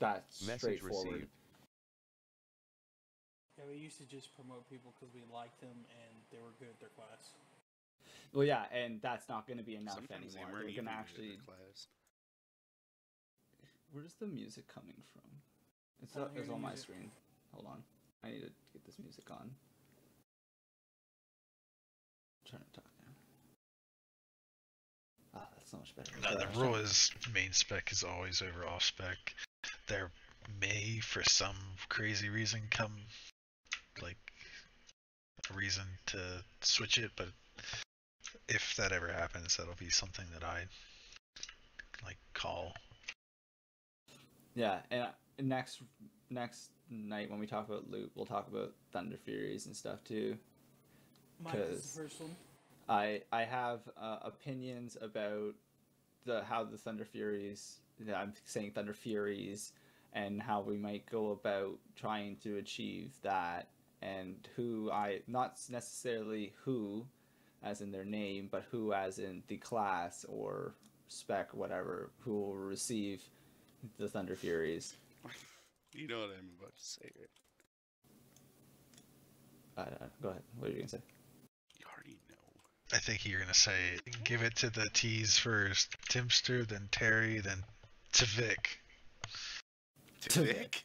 S1: that
S8: Message
S1: straightforward.
S8: received.
S3: Yeah, we used to just promote people because we liked them and they were good at their class.
S1: Well, yeah, and that's not going to be enough
S5: Sometimes
S1: anymore.
S5: weren't
S1: They're going to actually.
S5: their class.
S1: Where's the music coming from? It's,
S3: I don't
S1: uh,
S3: hear
S1: it's on my
S3: music.
S1: screen. Hold on, I need to get this music on. trying to talk now. Ah, that's so much better.
S2: No, the rule is main spec is always over off spec. There may, for some crazy reason, come like a reason to switch it, but if that ever happens, that'll be something that I like call.
S1: Yeah, and uh, next next night when we talk about loot, we'll talk about Thunder Furies and stuff too.
S3: Mike is
S1: 'Cause-
S3: the first one.
S1: I I have uh, opinions about the how the Thunder Furies. I'm saying Thunder Furies, and how we might go about trying to achieve that, and who I not necessarily who, as in their name, but who as in the class or spec whatever who will receive the Thunder Furies.
S5: You know what I'm about to say, right?
S1: Uh, go ahead. What are you gonna say?
S5: You already know.
S2: I think you're gonna say give it to the T's first, Timster, then Terry, then to Vic.
S5: To Vic.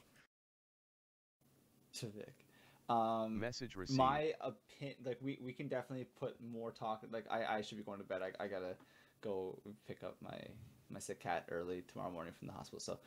S1: To Vic. Um,
S8: Message received.
S1: my opinion, like we, we can definitely put more talk. Like I, I should be going to bed. I, I gotta go pick up my my sick cat early tomorrow morning from the hospital. So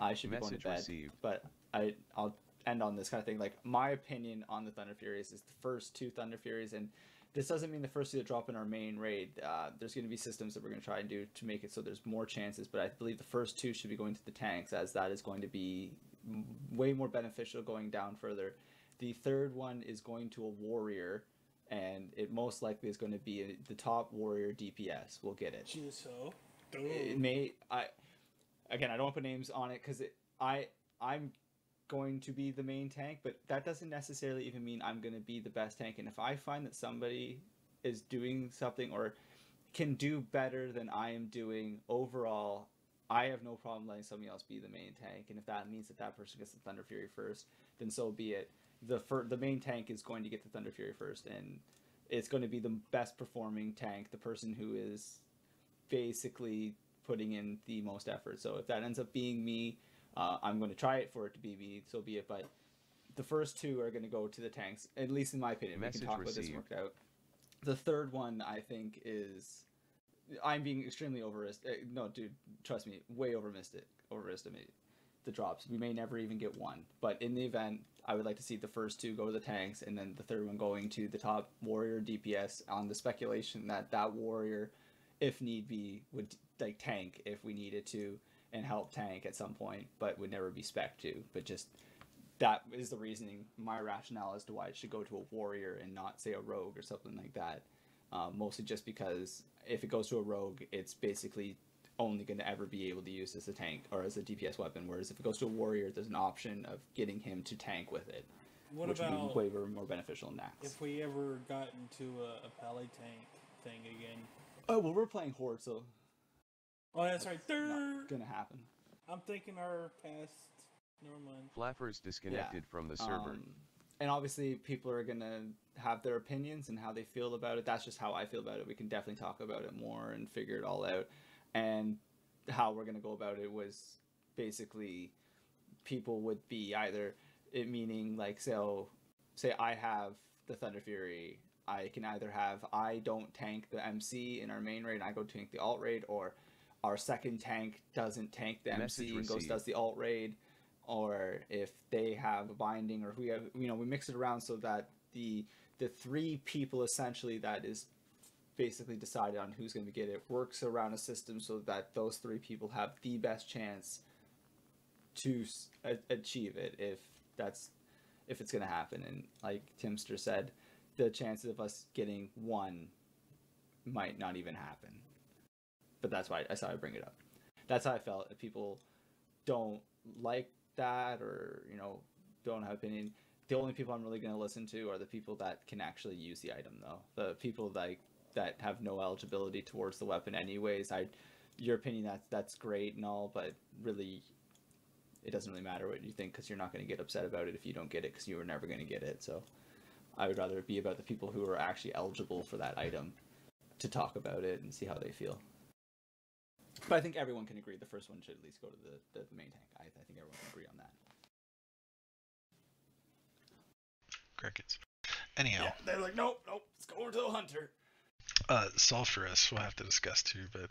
S1: I should be going to bed.
S8: received.
S1: But I I'll end on this kind of thing. Like my opinion on the Thunder Furies is the first two Thunder Furies, and this doesn't mean the first two that drop in our main raid. Uh, there's going to be systems that we're going to try and do to make it so there's more chances. But I believe the first two should be going to the tanks, as that is going to be m- way more beneficial going down further. The third one is going to a warrior, and it most likely is going to be a, the top warrior DPS. We'll get it.
S3: Juso.
S1: It may I again I don't put names on it because I I'm going to be the main tank, but that doesn't necessarily even mean I'm going to be the best tank. And if I find that somebody is doing something or can do better than I am doing overall, I have no problem letting somebody else be the main tank. And if that means that that person gets the Thunder Fury first, then so be it. The fir- the main tank is going to get the Thunder Fury first, and it's going to be the best performing tank, the person who is basically putting in the most effort. So if that ends up being me, uh, I'm going to try it for it to be me. So be it. But the first two are going to go to the tanks, at least in my opinion.
S8: Message
S1: we can talk about this
S8: received.
S1: worked out. The third one, I think, is I'm being extremely overestimated. No, dude, trust me, way overestimated. Overestimated the drops. We may never even get one, but in the event, I would like to see the first two go to the tanks, and then the third one going to the top warrior DPS. On the speculation that that warrior, if need be, would like tank if we needed to, and help tank at some point, but would never be spec to. But just that is the reasoning, my rationale as to why it should go to a warrior and not say a rogue or something like that. Um, mostly just because if it goes to a rogue, it's basically only going to ever be able to use as a tank or as a DPS weapon. Whereas if it goes to a warrior, there's an option of getting him to tank with it,
S3: What
S1: which
S3: about
S1: would be way more beneficial in Naxx.
S3: if we ever got into a, a pally tank thing again?
S1: Oh well, we're playing horde, so
S3: Oh, that's right.
S1: not
S3: Third.
S1: gonna happen.
S3: I'm thinking our past. Never mind.
S8: Flappers disconnected from the server.
S1: Um, and obviously, people are gonna have their opinions and how they feel about it. That's just how I feel about it. We can definitely talk about it more and figure it all out. And how we're gonna go about it was basically people would be either it meaning like so say I have the Thunder Fury. I can either have I don't tank the MC in our main raid and I go tank the alt raid, or our second tank doesn't tank the
S8: Message
S1: MC and goes does the alt raid, or if they have a binding, or if we have you know we mix it around so that the the three people essentially that is basically decided on who's going to get it. Works around a system so that those three people have the best chance to a- achieve it if that's if it's going to happen. And like timster said the chances of us getting one might not even happen. But that's why that's how i bring it up. That's how i felt. If people don't like that or you know don't have opinion the only people i'm really going to listen to are the people that can actually use the item though. The people like that have no eligibility towards the weapon anyways. I your opinion that's that's great and all but really it doesn't really matter what you think because you're not going to get upset about it if you don't get it because you were never going to get it. So i would rather it be about the people who are actually eligible for that item to talk about it and see how they feel. But i think everyone can agree the first one should at least go to the, the, the main tank. I, I think everyone can agree on that.
S2: Crickets. Anyhow,
S1: yeah, they're like nope nope let's go over to the hunter
S2: uh, Sulfuras we'll have to discuss too, but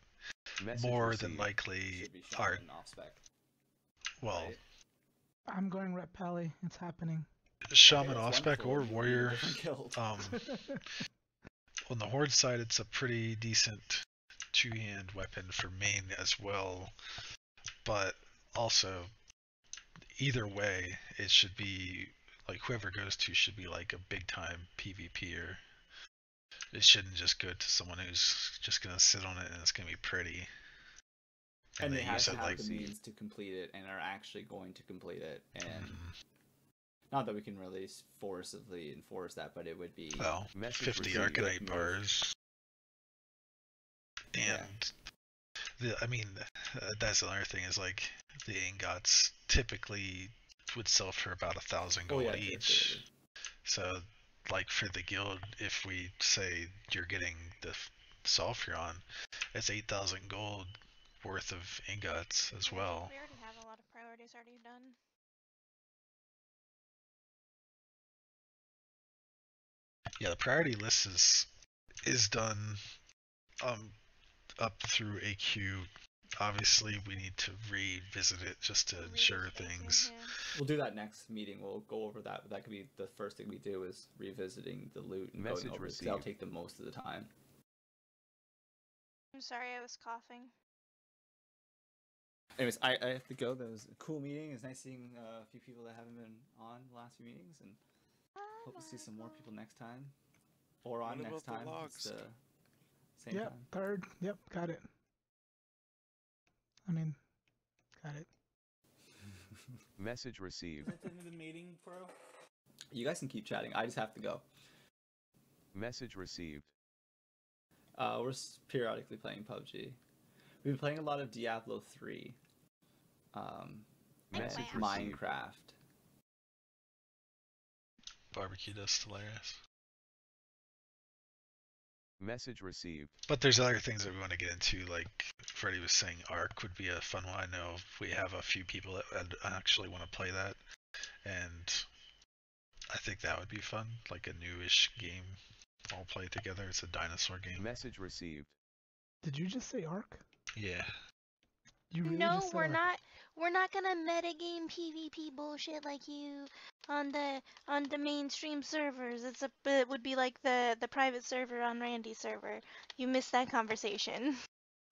S8: Message
S2: more than likely
S1: should
S2: are
S1: shaman off spec
S2: well
S1: right?
S9: I'm going Ret Pally. It's happening.
S2: shaman
S1: Okay,
S2: off spec or
S1: wonderful. You're in a
S2: warrior. Um, on the horde side, it's a pretty decent two-hand weapon for main as well, but also either way, it should be like whoever goes to should be like a big time PvPer. It shouldn't just go to someone who's just gonna sit on it and it's gonna be pretty.
S1: and, they have
S2: use
S1: to
S2: it
S1: have
S2: like
S1: the means to complete it and are actually going to complete it and
S2: mm,
S1: not that we can really forcibly enforce that but it would be
S2: well, 50
S8: received.
S2: Arcanite
S1: Move.
S2: bars.
S1: Yeah.
S2: And the, I mean, uh, that's another thing is like the ingots typically would sell for about a thousand gold
S1: yeah,
S2: each.
S1: absolutely.
S2: So, like for the guild, if we say you're getting the Sulfuron, it's 8,000 gold worth of ingots as well.
S4: We already have a lot of priorities already done.
S2: Yeah, the priority list is is done um up through AQ. Obviously, we need to revisit it just to ensure things.
S1: We'll do that next meeting. We'll go over that. That could be the first thing we do is revisiting the loot and
S8: Message
S1: going over it. 'cause That'll take the most of the time.
S4: I'm sorry, I was coughing.
S1: Anyways, I, I have to go. That was a cool meeting. It's nice seeing uh, a few people that haven't been on the last few meetings, and hope to see some more people next time, or on
S5: What
S1: next
S5: about the
S1: time.
S5: logs?
S1: It's the same
S9: Yep,
S1: time.
S9: third. Yep, got it. I mean, got it.
S8: Message received.
S3: Is that the end of the meeting, bro?
S1: You guys can keep chatting. I just have to go.
S8: Message received.
S1: Uh, we're periodically playing PUBG. We've been playing a lot of Diablo 3. Um, and
S8: Message received.
S1: Minecraft.
S2: Barbecue dust hilarious.
S8: Message received.
S2: But there's other things that we want to get into, like Freddie was saying, Ark would be a fun one. I know we have a few people that actually want to play that, and I think that would be fun, like a newish game, all play together. It's a dinosaur game.
S8: Message received.
S9: Did you just say Ark?
S2: Yeah.
S9: You really
S4: no, we're
S9: Ark.
S4: not. We're not gonna metagame PvP bullshit like you on the on the mainstream servers. It's a it would be like the the private server on Randy's server. You missed that conversation.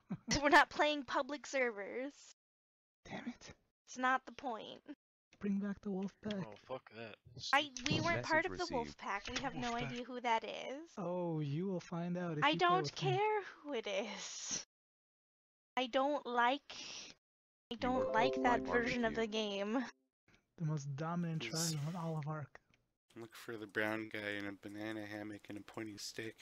S4: we're not playing public servers.
S9: Damn it!
S4: It's not the point.
S9: Bring back the wolf pack.
S10: Oh, fuck that.
S4: I we weren't part of
S8: Message
S4: the wolf pack. We have no
S2: Wolfpack.
S4: idea who that is.
S9: Oh, you will find out. If
S4: I
S9: you
S4: don't
S9: with me.
S4: care who it is. I don't like. I don't
S8: are
S4: like that version of the game.
S9: The most dominant tribe
S5: Yes.
S9: in all of Ark.
S5: Look for the brown guy in a banana hammock and a pointy stick.